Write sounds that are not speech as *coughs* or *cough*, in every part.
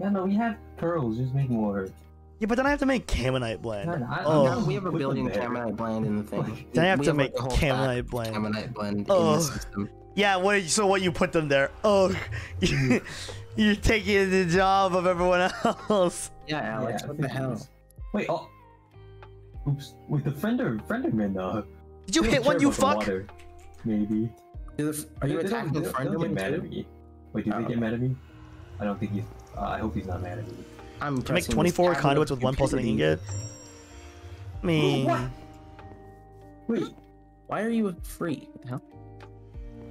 Yeah, no, we have pearls. Just make more. Yeah, but then I have to make Camonite blend. No, no, I- Oh. I'm we have a Put them building there. Camonite blend in the thing. Then I have We to like, make a whole stack Camonite blend. Camonite blend in Oh. the system. Yeah, what? So what? You put them there? Oh, *laughs* you're taking the job of everyone else. Yeah, Alex. Yeah, what the hell? figures. Wait, oh. Oops. Wait, the Fender, Fenderman, uh. Did you hit don't one? care You about the fuck. water. Maybe. Do the- Are you They- they don't- attacking the they don't- they don't mad at too? me. Wait, do Oh. they get mad at me? I don't think he's. Uh, I hope he's not mad at me. I'm To make 24 conduits with one pulsing stupidity. ingot. I mean, What? Wait, Why are you free? What the hell?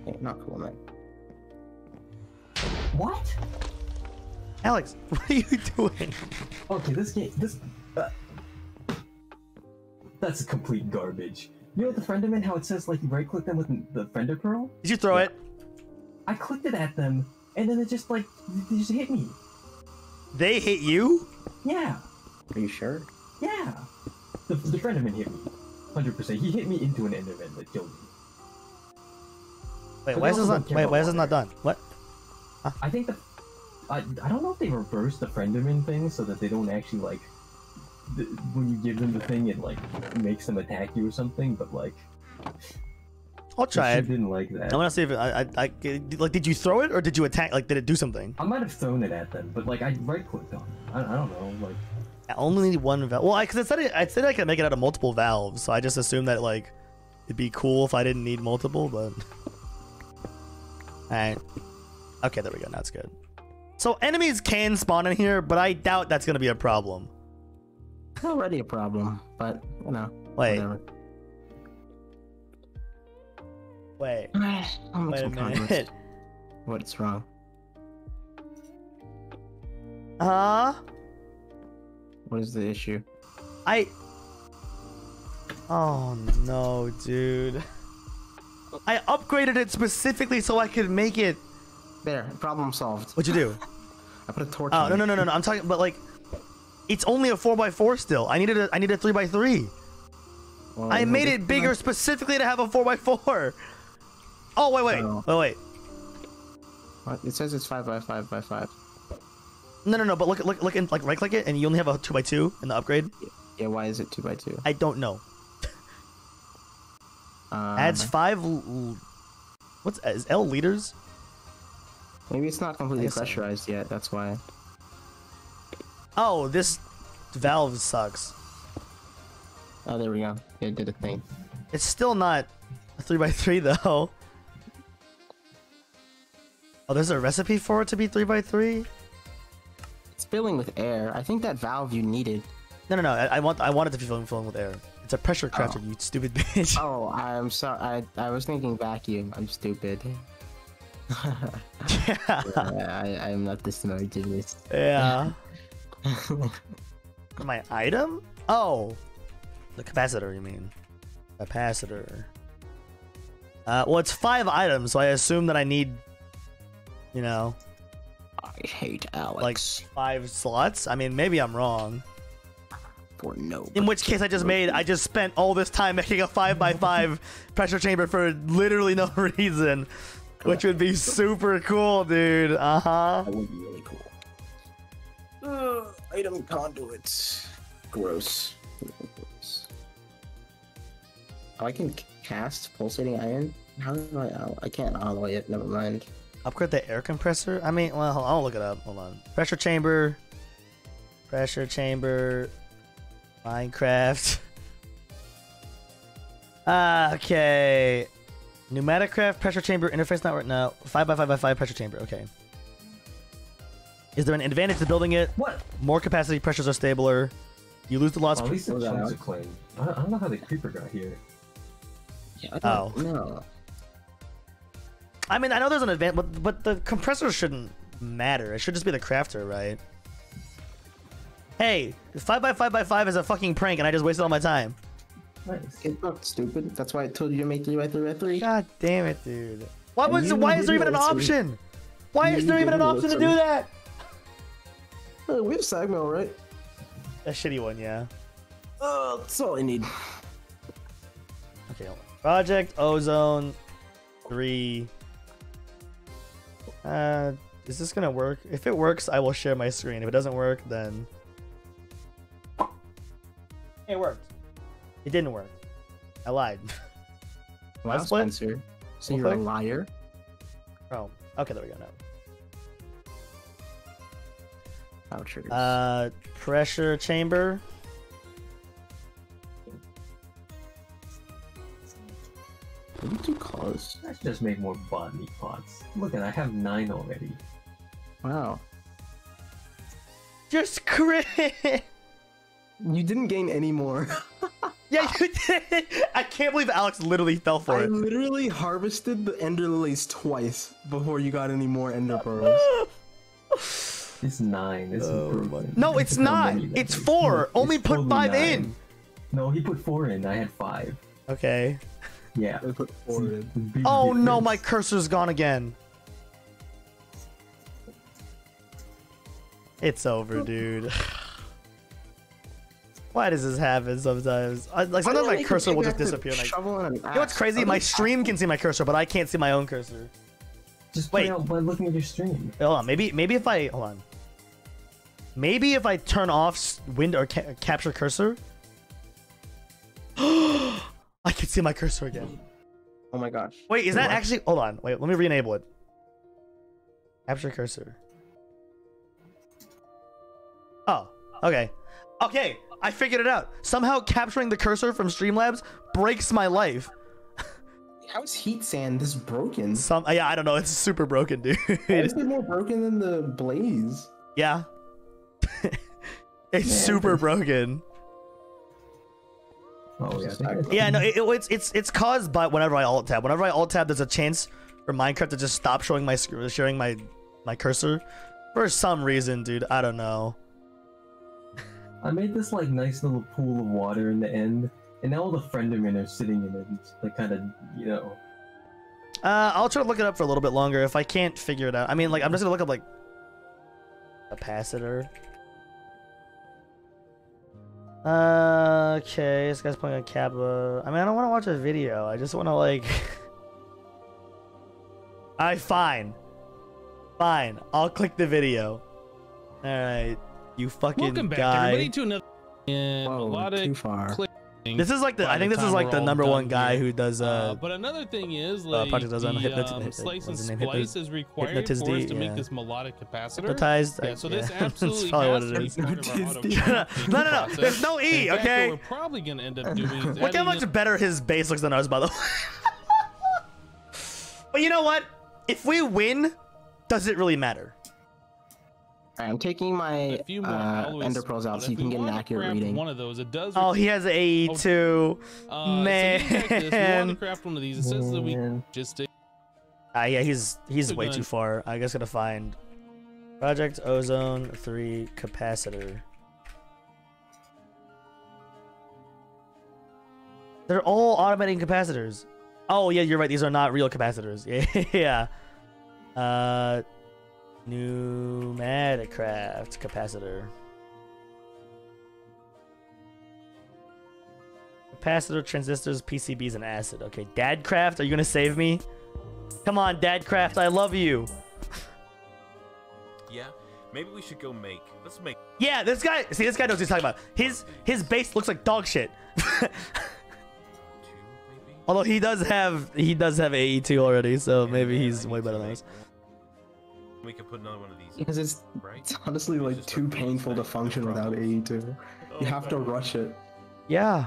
Okay, not cool, man. what? Alex, *laughs* what are you doing? Okay, this game, this. Uh, that's complete garbage. You know the Fenderman, how it says like you right click them with the Fender curl? Did you throw Yeah. it? I clicked it at them, and then it just like, they just hit me. They hit you? Yeah, Are you sure? yeah. The, the Fenderman hit me. 100%. He hit me into an Enderman that killed me. Wait, why is this not? don't Wait, why is this not done? What? I think the. I, I don't know if they reverse the Frenderman thing so that they don't actually like. th- when you give them the thing, it like makes them attack you or something. But like, I'll try I it. didn't like that. I want to see if it, I, I, I, like, did you throw it or did you attack? Like, did it do something? I might have thrown it at them, but like I right clicked on it. I, I don't know. Like, I only need one valve. Well, I, cause it said it, I said I could make it out of multiple valves, so I just assumed that like it'd be cool if I didn't need multiple, but. *laughs* Alright. Okay, there we go. That's good. So enemies can spawn in here, but I doubt that's gonna be a problem. Already a problem, but you know, Wait, whatever. Wait, *sighs* I'll wait a minute. *laughs* What's wrong? Huh? What is the issue? I. Oh no, dude. *laughs* I upgraded it specifically so I could make it. There, problem solved. What'd you do? *laughs* I put a torch. Oh on no no no no no! I'm talking, but like, it's only a four x four still. I needed a I needed a three x three. Well, I made it bigger specifically to have a four x four. Oh wait wait Oh. wait wait. What? It says it's five by five by five. No no no! But look look look in like right click it and you only have a two x two in the upgrade. Yeah, why is it two by two? I don't know. Uh, Adds five. What's is L liters? maybe it's not completely guess so. pressurized yet. That's why. Oh, this valve sucks. Oh, there we go. It did a thing. It's still not a 3x3 though. Oh, there's a recipe for it to be 3x3? It's filling with air. I think that valve you needed. No, no, no. I, I want I want it to be filling, filling with air. It's a pressure crafter, you stupid bitch. *laughs* Oh, I'm sorry. I I was thinking vacuum. I'm stupid. *laughs* yeah. I I'm not the smart genius. yeah. *laughs* My item? Oh. The capacitor, you mean. Capacitor. Uh, well, it's five items, so I assume that I need, you know, I hate Alex. like five slots. I mean, maybe I'm wrong. for no. In which case, I just made, I just spent all this time making a 5x5 *laughs* pressure chamber for literally no reason. Which would be super cool, dude. Uh huh. That would be really cool. Uh, item conduits. Gross. Gross. Oh, I can cast pulsating iron. How do I? Oh, I can't alloy it. Never mind. Upgrade the air compressor? I mean, well, hold on, I'll look it up. Hold on. Pressure chamber. Pressure chamber. Minecraft. *laughs* Ah, okay. PneumaticCraft, pressure chamber, interface network. No. 5x5x5 pressure chamber. Okay. Is there an advantage to building it? what? More capacity, pressures are stabler. You lose the loss. Well, at least the Pull that chunks are clean. I, I don't know how the creeper got here. Yeah, I Oh. don't know. I mean, I know there's an advantage, but but the compressor shouldn't matter. It should just be the crafter, right? Hey, five by five by five is a fucking prank, and I just wasted all my time. Nice. It's not stupid. That's why I told you to make three by three by three. God damn it, dude. Why was why is there even an listen. option? Why is there even an option to do that? We have SAG Mill, right? A shitty one, yeah. Oh, that's all I need. Okay, hold on. Project Ozone three. Uh, is this gonna work? If it works, I will share my screen. If it doesn't work, then it worked. It didn't work. I lied. Wow, split? Spencer. So Full you're a liar. oh, okay, there we go. Vouchers. Now, uh, pressure chamber. What did you close? Let's just make more botany pots. Look at I have nine already. Wow. Just crit. *laughs* You didn't gain any more. *laughs* yeah, you did. I can't believe Alex literally fell for I it. literally harvested the ender lilies twice before you got any more ender pearls. *laughs* It's nine. Oh. It's Oh improvement. No, it's not. It's four. No, Only it's put totally five nine. in. No, he put four in. I had five. Okay. Yeah. I put four in. Oh no, my cursor's gone again. It's over, dude. *sighs* Why does this happen sometimes? I, like sometimes my cursor will just disappear. And I, you Shovel and an know what's crazy? My stream ah. can see my cursor, but I can't see my own cursor. Just Wait. wait out by looking at your stream. Hold on, maybe maybe if I hold on. Maybe if I turn off wind or ca- capture cursor, *gasps* *gasps* I can see my cursor again. Oh my gosh. Wait, is that What? actually? Hold on, wait. Let me re-enable it. Capture cursor. Oh, okay, okay. I figured it out. Somehow capturing the cursor from Streamlabs breaks my life. *laughs* How is heat sand this broken? Some uh, yeah, I don't know. It's super broken, dude. How is it more broken than the blaze? yeah, *laughs* it's Yeah, super broken. Oh yeah. I think I- Yeah, no, it, it- it's it's it's caused by whenever I alt tab. Whenever I alt tab, there's a chance for Minecraft to just stop showing my sc- sharing my my cursor for some reason, dude. I don't know. I made this like nice little pool of water in the end, and now all the friendermen are sitting in it. It's like kind of, you know. Uh, I'll try to look it up for a little bit longer if I can't figure it out. I mean, like I'm just gonna look up like capacitor. Uh, okay, this guy's playing a Kappa. I mean, I don't want to watch a video. I just want to like. *laughs* Alright, fine. Fine. I'll click the video. Alright. You fucking Welcome back, guy. everybody, to another and Whoa, melodic. too far. This is like the. I think this is like the number one guy here. who does. Uh, Uh, but another thing is like Project the Ozone, Hypnot- um, Hypnot- slice and what's his name? splice is required for us to make this melodic capacitor. hypnotized. Yeah, so this yeah, *laughs* that's absolutely probably what has to be is. part of our Hypnotiz *laughs* auto D. crafting No, no, no. There's no E, fact, okay? We're probably gonna end up *laughs* doing Look how much better his base looks than ours, by the way. but you know what? If we win, does it really matter? Alright, I'm taking my a few more uh, ender pearls out so you can get an accurate reading. One of those, it does. Oh, he has a E2. uh, So man. you check this. We want to craft one of these. It says that we just take Ah, yeah, he's he's We're way gonna- too far. I guess gotta find Project Ozone 3 capacitor. They're all automating capacitors. Oh yeah, you're right. These are not real capacitors. *laughs* Yeah, yeah. Uh, pneumatic craft capacitor. Capacitor, transistors, PCBs, and acid. Okay, Dadcraft, are you gonna save me? Come on, Dadcraft, I love you. *laughs* Yeah, maybe we should go make. Let's make. Yeah, this guy. See, this guy knows what he's talking about. His his base looks like dog shit. Although he does have he does have AE2 already, so maybe he's way better than us. One. We could put another one of these. Because it's, Right? it's honestly like too painful to function without AE2. You have to rush it. Yeah.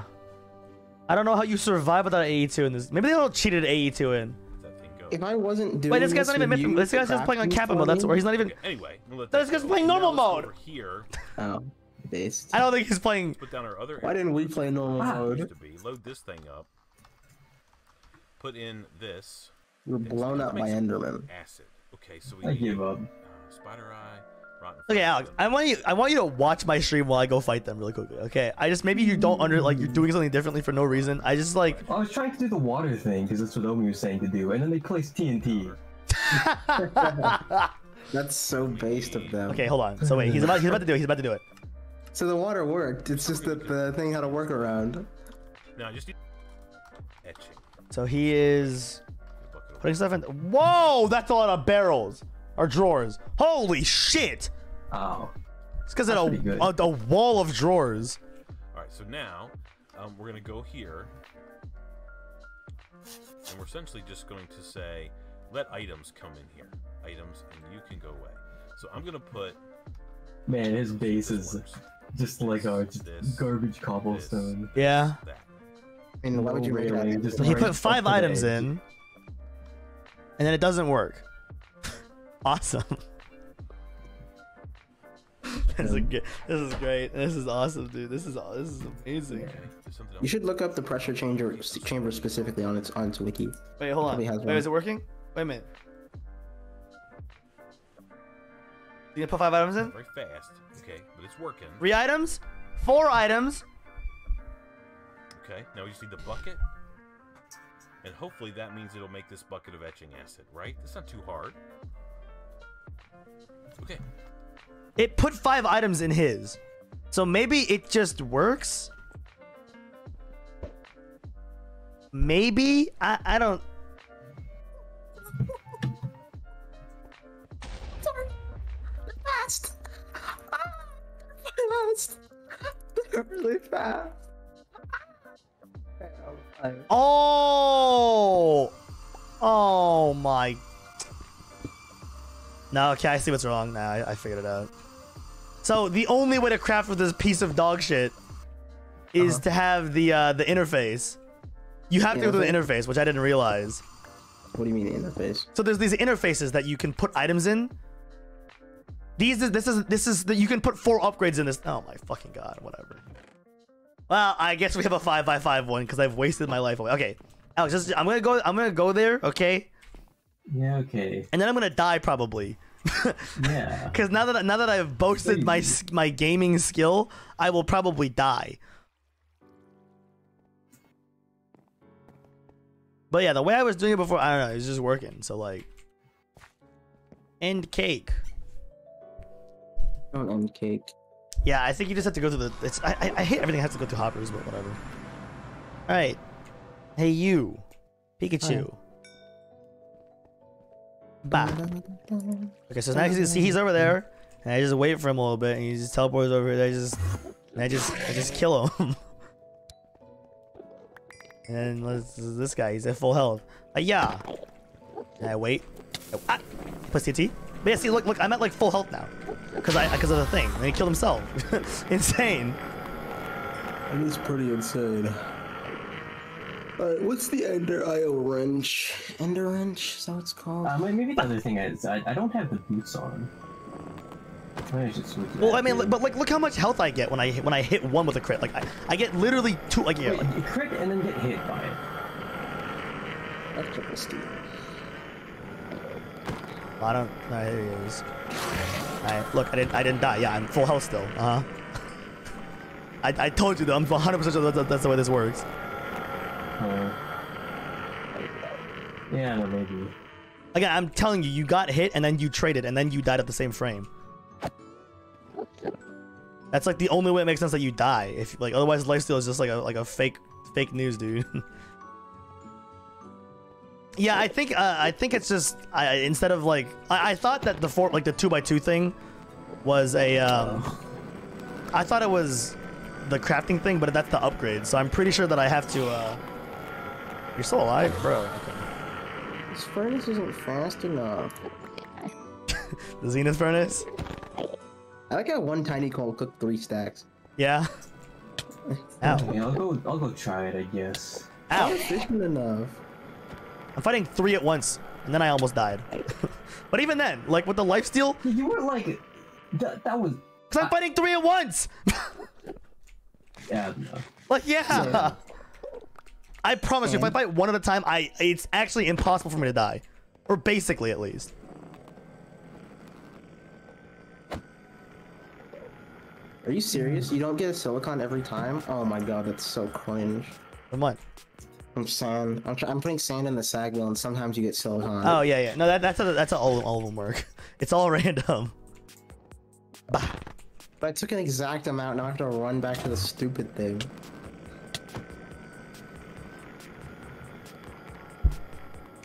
I don't know how you survive without AE2 in this. Maybe they all cheated AE2 in. That thing go. If I wasn't doing Wait, this guy's not even with mid- you This guy's just playing on crafting Kappa mode. That's me- or he's not even. Okay, anyway, we'll This guy's playing normal mode. Here, *laughs* Oh, based. I don't think he's playing. put down our other. Why didn't we play normal Ah. mode? used to be. Load this thing up. Put in this. You're blown up by Make Enderman. Acid. Okay, so we I need give up. uh, spider eye, rotten. Okay, Alex. I want you. I want you to watch my stream while I go fight them really quickly. Okay. I just maybe you don't under like you're doing something differently for no reason. I just like. I was trying to do the water thing because that's what Omi was saying to do, and then they placed TNT. *laughs* That's so based of them. okay, hold on. So wait, he's about he's about to do it. He's about to do it. So the water worked. It's just that the thing had a workaround. Now just do etching. So he is Whoa, that's a lot of barrels. or drawers. Holy shit! Oh. It's because That's of a, a, a wall of drawers. All right, so now um, we're gonna go here, and we're essentially just going to say, let items come in here, items, and you can go away. So I'm gonna put Man, his base is works. just like a This, garbage cobblestone. Yeah. that. I mean, why would you No make just He put five items edge. in, and then it doesn't work. *laughs* awesome. *laughs* this, is good. this is great. This is awesome, dude. This is this is amazing. Okay, there's something You should look up the pressure changer chamber specifically on its on its wiki. Wait, hold on. Has Wait, one. is it working? Wait a minute. You gonna put five items in? Very fast. Okay, but it's working. Three items? Four items? Okay, now we just need the bucket. And hopefully that means it'll make this bucket of etching acid, right? That's not too hard. Okay, It put five items in his. So maybe it just works? Maybe? I, I don't. Sorry. *laughs* Fast. Ah. Fast. They're *laughs* really fast. Oh! Oh my. No, okay, I see what's wrong now. I, I figured it out. So the only way to craft with this piece of dog shit is Uh-huh. to have the uh, the interface. You have to go through the interface, which I didn't realize. What do you mean the interface? So there's these interfaces that you can put items in. These is this is this is that you can put four upgrades in this. Oh my fucking god, whatever. Well, I guess we have a five by five one because I've wasted my life away. Okay, Alex, just, I'm gonna go. I'm gonna go there. Okay, Yeah, okay. and then I'm gonna die probably. Yeah. *laughs* Because now that now that I've boasted my my gaming skill, I will probably die. But yeah, the way I was doing it before, I don't know, it's just working. So like, end cake. Don't end cake. Yeah, I think you just have to go through the. It's I I, I hate everything has to go through hoppers, but whatever. All right, hey you, Pikachu. Bah. Okay, so now he's see he's over there, and I just wait for him a little bit, and he just teleports over here. I just, and I just, I just kill him. *laughs* and then let's, this guy, he's at full health. Uh, yeah. And I wait. Oh, ah, plus TT. But yeah, see, look, look, I'm at like full health now, cause I, cause of the thing. And he killed himself. *laughs* Insane. That is pretty insane. Alright, what's the Ender IO wrench? Ender wrench? Is that what it's called? Uh, may- maybe the other thing is I, I don't have the boots on. I Well, I mean, to- look- but like, look how much health I get when I hit, when I hit one with a crit. Like, I, I get literally two. Like, yeah, Wait, like, you crit and then get hit by it. That's triple steal. I don't. No, here he is. Alright, look, I didn't. I didn't die. Yeah, I'm full health still. Uh huh. I, I told you though. I'm 100 percent sure that, that's the way this works. Uh, yeah, no, maybe. Again, I'm telling you, you got hit and then you traded and then you died at the same frame. That's like the only way it makes sense that you die. If like otherwise, lifesteal is just like a like a fake fake news, dude. *laughs* yeah, I think uh, I think it's just I instead of like I, I thought that the four like the two by two thing was a um I thought it was the crafting thing, but that's the upgrade. So I'm pretty sure that I have to. uh You're still alive, bro. Okay. This furnace isn't fast enough. *laughs* The Zenith furnace. I like how one tiny coal cooked three stacks. Yeah. *laughs* Ow. Okay, I'll go. I'll go try it. I guess. Not Ow. efficient enough. I'm fighting three at once, and then I almost died. *laughs* but even then, like with the lifesteal, You were like, that. That was. because I'm fighting three at once. *laughs* Yeah. No. like yeah. I promise you, if I fight one at a time, I it's actually impossible for me to die, or basically at least. Are you serious? You don't get a silicon every time? Oh my god, that's so cringe. Come on. I'm sand. I'm, tr- I'm putting sand in the sag wheel, and sometimes you get silicon. Oh yeah, yeah. No, that, that's how, that's how all all of them work. *laughs* It's all random. Bah. But I took an exact amount. Now I have to run back to the stupid thing.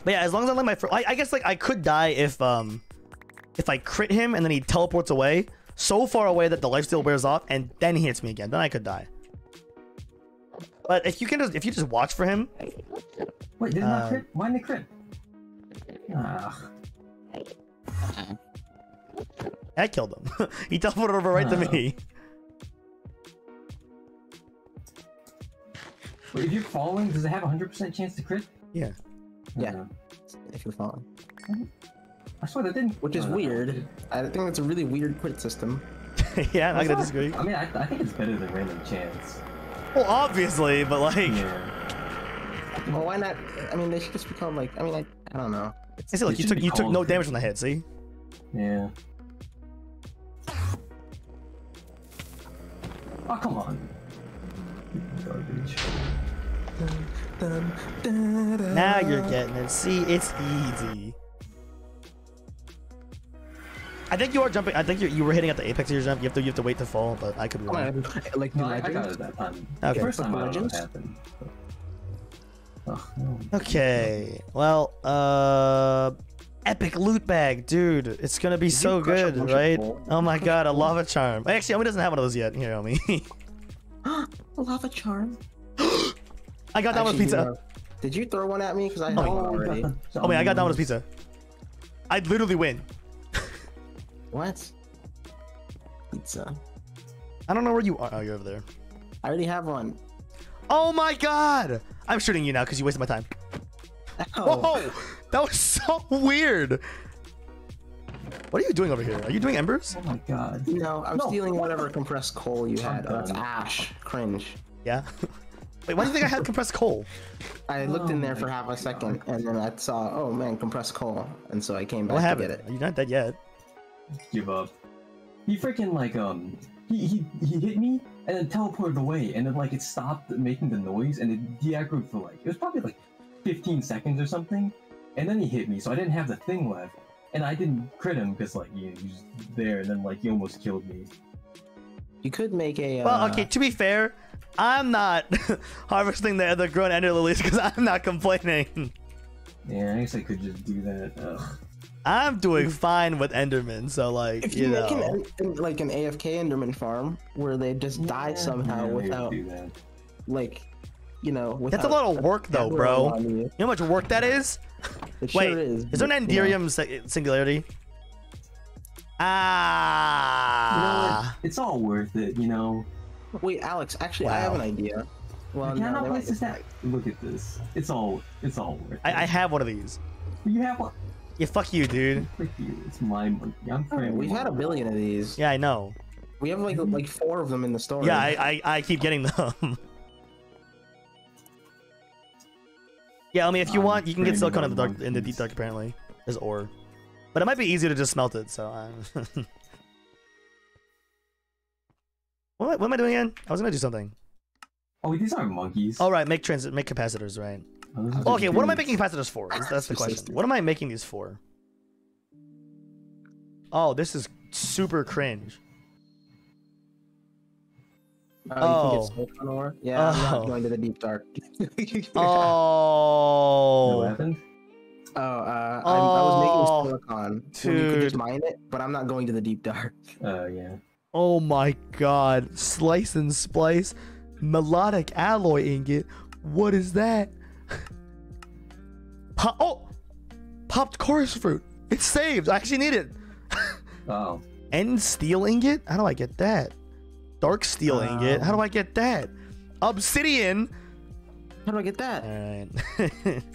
But yeah, as long as I let my fr- I, I guess like I could die if um if I crit him and then he teleports away, so far away that the lifesteal wears off, and then he hits me again, then I could die. But if you can just if you just watch for him, Wait, did it Uh, not crit? Why didn't it crit? Ah, I killed him. *laughs* he teleported over right to Oh. me. wait, if you're falling, does it have a hundred percent chance to crit? Yeah. Yeah. Uh, If you're falling, I swear that didn't. which is Oh, no, weird. it- I think that's a really weird crit system. *laughs* yeah, I'm not gonna disagree. I mean, I, I think it's better than random chance. Well, obviously, but like, Yeah. Well, why not? I mean, they should just become like. I mean, I, I don't know. I see, look, you took you took no crit. damage from the hit. See? Yeah. Oh come on. Garbage. Now you're getting it. See, it's easy. I think you are jumping. I think you you were hitting at the apex of your jump. You have to you have to wait to fall, but I could be wrong. on, like No, new I, I got legends. it that time. Okay. First time I don't know what Legends? Ugh, no. Okay. Well, uh, epic loot bag, dude. It's gonna be so you crush a good, right? Oh my god, a lava charm. Actually, Omi doesn't have one of those yet. Here, Omi. *gasps* A lava charm. *gasps* I got that Actually, pizza. you know, Did you throw one at me? Because I have Oh, one already. *laughs* Oh man, I got Domino's pizza. I literally win. What? Pizza. I don't know where you are. Oh, you're over there. I already have one. Oh my god! I'm shooting you now because you wasted my time. Oh, Whoa! That was so weird. What are you doing over here? Are you doing embers? Oh my god. no, I'm No, stealing whatever compressed coal you had. Uh, oh, that's ash. Cringe. Yeah. *laughs* Wait, why do you think I had compressed coal? I looked in Oh there for half a second, and then I saw, oh man, compressed coal, and so I came What back to get happened? it. You're not dead yet. Give up. He freaking like um he, he he hit me and then teleported away and then like it stopped making the noise and it de-aggroed for like it was probably like 15 seconds or something and then he hit me so I didn't have the thing left and I didn't crit him because like you know, he was there and then like he almost killed me. You could make a. Uh, Well, okay. To be fair, I'm not *laughs* harvesting the the grown ender lilies because I'm not complaining. Yeah, I guess I could just do that. Ugh. I'm doing fine with Enderman, so like If you you, make know. an, an, like an AFK Enderman farm where they just die Yeah, somehow yeah, without, like, you know, without That's a lot of work though, bro. you. You know how much work that is? It Wait, sure is. Is there an but, you know, Enderium si- singularity? You know Ah. It's all worth it, you know. Wait, Alex. Actually, I have an idea. Well, Like, no, how place is that? Look at this. It's all it's all worth it. I, I have one of these. You have one. Yeah, fuck you, dude. Frick you. It's my monkey. I'm Oh. We've had a billion of these. Yeah, I know. We have like like four of them in the store. Yeah, I, I, I keep getting them. *laughs* yeah, I mean, if you Um, want, you can get Brandon silicon in the got dark, in the deep dark. Apparently, there's ore, but it might be easier to just smelt it. So, uh... *laughs* what, am I, what am I doing again? I was gonna do something. Oh, wait, these aren't monkeys. All right, make transit, make capacitors, right? Oh, Okay, what am I making capacitors for? That's, that's the question. What am I making these for? Oh, this is super cringe. Uh, Oh. You can get silicon ore. Yeah, I'm Oh. not going to the deep dark. *laughs* What Oh, happened? Oh, uh, I'm, I Oh, was making silicon. When you could just mine it, but I'm not going to the deep dark. Uh, yeah. oh my God! Slice and splice, melodic alloy ingot. What is that? Pop- oh, popped chorus fruit. It's saved. I actually need it. *laughs* Oh. End steel ingot? How do I get that? Dark steel um, ingot? How do I get that? Obsidian? How do I get that? Alright. *laughs*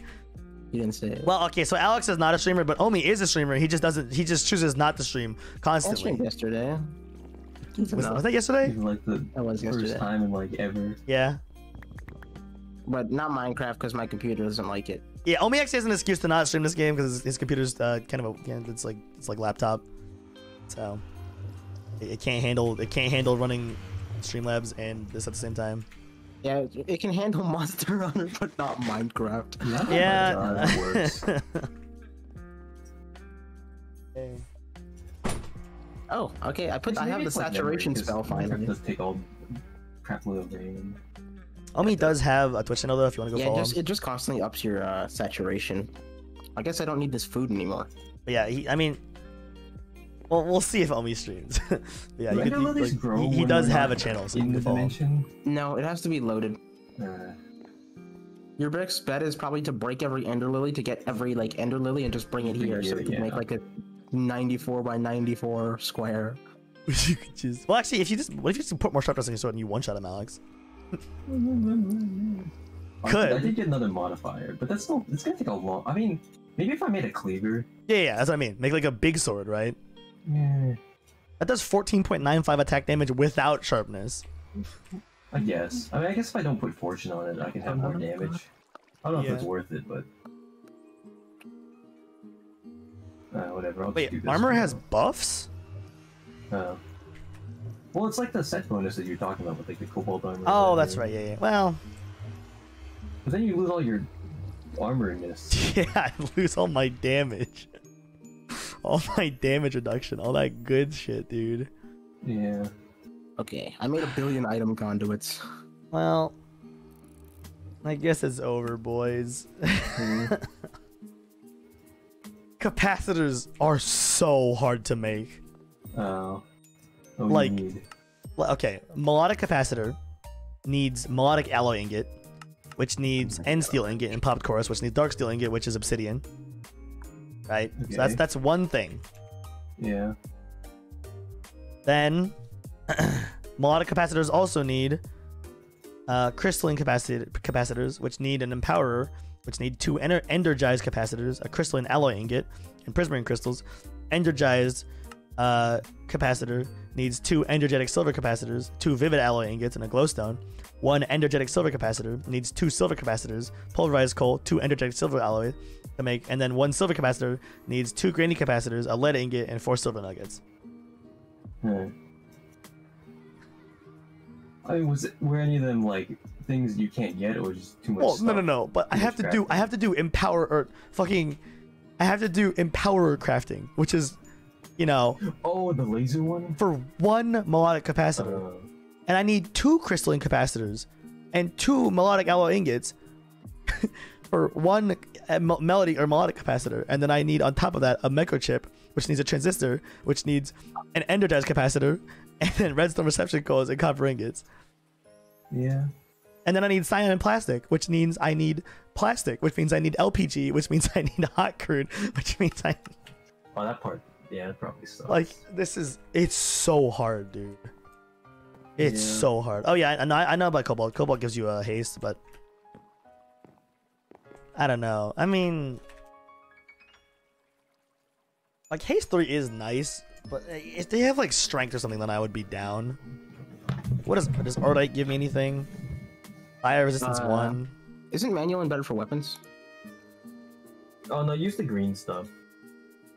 You didn't say it. well, okay, so Alex is not a streamer, but Omi is a streamer. He just doesn't he just chooses not to stream I constantly. streamed yesterday. Was, was that yesterday? Like the that was first yesterday. time in like ever. Yeah. But not Minecraft because my computer doesn't like it. Yeah, Omi actually has an excuse to not stream this game because his, his computer's uh, kind of a yeah, it's like it's like laptop, so it, it can't handle it can't handle running Streamlabs and this at the same time. Yeah, it- it can handle *laughs* Monster Hunter, but not Minecraft. Yeah. Oh Yeah. my God. Okay. Oh, okay. I put. I have the saturation memory, 'cause spell Minecraft finally. Does take all crap load of RAM. Omi does have a Twitch channel though. If you want to go Yeah, it follow just him. it just constantly ups your uh, saturation. I guess I don't need this food anymore. But yeah, he, I mean, Well, we'll see if Omi streams. *laughs* Yeah, you Right could, now, he, like, he, he does have a channel, so you in can the follow. him. dimension. No, it has to be loaded. Uh, Your best bet is probably to break every Ender Lily to get every like Ender Lily and just bring it here, so you we can make like a 94 by 94 square. *laughs* you could just. Well, actually, if you just what if you just put more sharpness on your sword and you one shot him, Alex? I- Could. I did get another modifier, but that's still it's gonna take a long. I mean, maybe if I made a cleaver. Yeah, yeah, that's what I mean. Make like a big sword, right? Yeah, That does 14.95 attack damage without sharpness. I guess. I mean, I guess if I don't put fortune on it, I can have more damage. I don't know Yeah. if it's worth it, but uh, whatever. I'll just Wait, do this armor has now. buffs? Uh, well, it's like the set bonus that you're talking about with like the cobalt armor. Oh, that's right. Yeah, yeah. Well, But then you lose all your armorness. *laughs* yeah, I lose all my damage. *laughs* All my damage reduction, all that good shit, dude. yeah. Okay, I made a billion item conduits. Well, I guess it's over, boys. Mhm. *laughs* Capacitors are so hard to make. Uh, oh, Like- Okay, melodic capacitor needs melodic alloy ingot, which needs end steel ingot, and popped chorus, which needs dark steel ingot, which is obsidian. Right. So that's that's one thing. yeah. Then *clears throat* melodic capacitors also need uh, crystalline capacitor, capacitors, which need an empowerer, which need two ener- energized capacitors, a crystalline alloy ingot, and prismarine crystals. Energized uh, capacitor needs two energetic silver capacitors, two vivid alloy ingots, and a glowstone. One energetic silver capacitor needs two silver capacitors, pulverized coal, two energetic silver alloy to make, and then one silver capacitor needs two grainy capacitors, a lead ingot, and four silver nuggets. Huh. I mean, was it were any of them like things you can't get, or just too much? Well, no, no, no. But I have to do. I have to do empower or fucking. I have to do empower crafting, which is, you know, Oh, the laser one. for one melodic capacitor, Uh, and I need two crystalline capacitors, and two melodic alloy ingots, *laughs* for one uh, melody or melodic capacitor, and then I need on top of that a microchip, which needs a transistor, which needs an energized capacitor, *laughs* and then redstone reception coils and copper ingots. yeah. And then I need cyan and plastic, which means I need plastic, which means I need LPG, which means *laughs* I need hot crude, which means I Oh, that part. Yeah, that probably sucks. like this is it's so hard, dude. It's Yeah. so hard. Oh yeah, I know I know about cobalt. Cobalt gives you a haste, but I don't know. I mean, like haste three is nice, but if they have like strength or something, then I would be down. What does does Ardite give me anything? Fire resistance Uh, one. Isn't Manyullyn and better for weapons? Oh no, use the green stuff.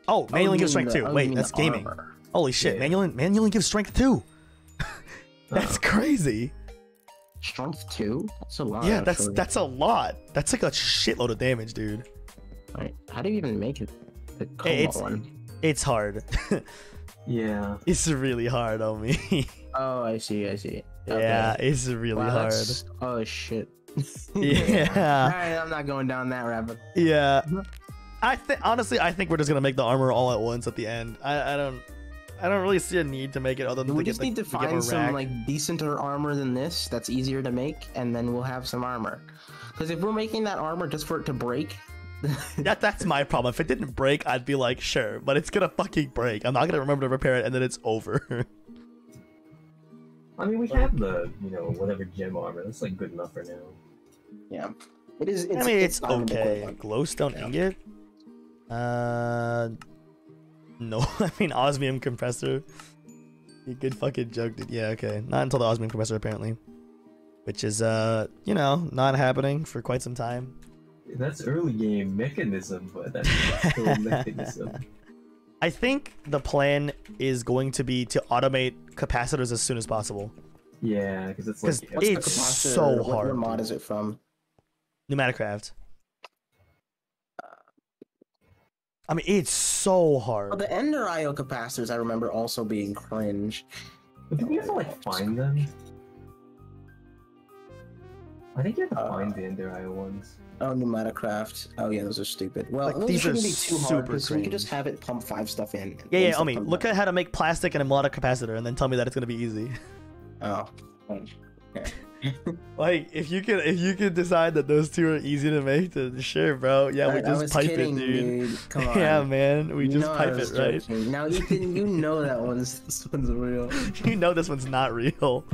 Oh, Oh, Manyullyn you gives strength the- too. Wait, that's gaming. armor. Holy shit, Yeah. Manyullyn Manyullyn gives strength too. *laughs* That's Oh. crazy. Strength two? That's a lot. yeah, that's actually. that's a lot. That's like a shitload of damage, dude. Right. How do you even make it? The it's- one. It's hard. Yeah. *laughs* it's really hard on me. *laughs* Oh, I see. I see. yeah, it's really Wow, hard. that's- Oh shit. Yeah. Alright, I'm not going down that rabbit. Yeah. Mm-hmm. I think honestly, I think we're just gonna make the armor all at once at the end. I, I don't, I don't really see a need to make it other than We to just get, need to the, get more find some rack. like decenter armor than this that's easier to make, and then we'll have some armor. Because if we're making that armor just for it to break, *laughs* That that's my problem. If it didn't break, I'd be like, sure, but it's gonna fucking break. I'm not gonna remember to repair it, and then it's over. *laughs* I mean, we have the you know whatever gem armor. That's like good enough for now. yeah, it is. It's, I mean, it's, diamond okay. equivalent. Glowstone Yeah. ingot. Uh, no. *laughs* I mean, osmium compressor. You good fucking joke, dude. Yeah, okay. Not until the osmium compressor, apparently. Which is, uh, you know, not happening for quite some time. That's early game Mekanism, but that's *laughs* a Mekanism. I think the plan is going to be to automate capacitors as soon as possible. Yeah, because it's like It's so What- hard, What mod is it from? Pneumaticraft. I mean, it's so hard. Well, the Ender IO capacitors I remember also being cringe. But do we have to like find them? I think you have to Uh, find the Ender IO ones. Oh, PneumaticCraft. Oh yeah, those are stupid. Well, Like, those these are shouldn't be too hard super because we could just have it pump five stuff in. Yeah, yeah, stuff Omi, comes look out. at how to make plastic and a melodic capacitor, and then tell me that it's gonna be easy. Oh. *laughs* Like, if you can, if you can decide that those two are easy to make, then sure, bro. Yeah, we I- just pipe kidding, it, dude. *laughs* Come on. yeah, man, we You just pipe it, right? joking. Now, Ethan, you *laughs* know that one's this one's real. you know this one's not real.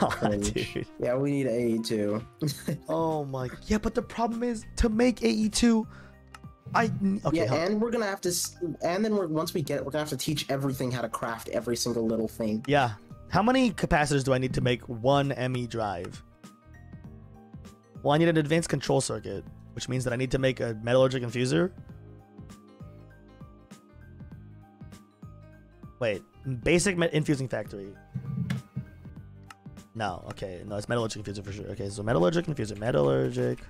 God, dude. Yeah, we need AE2. Oh my. Yeah, but the problem is to make AE2. I okay. yeah, and we're gonna have to, and then we're, once we get it, we're gonna have to teach everything how to craft every single little thing. yeah. How many capacitors do I need to make one ME drive? Well, I need an advanced control circuit, which means that I need to make a metallurgic infuser. Wait, basic infusing factory. No, okay, no, it's metallurgic infuser for sure. Okay, so metallurgic infuser, metallurgic,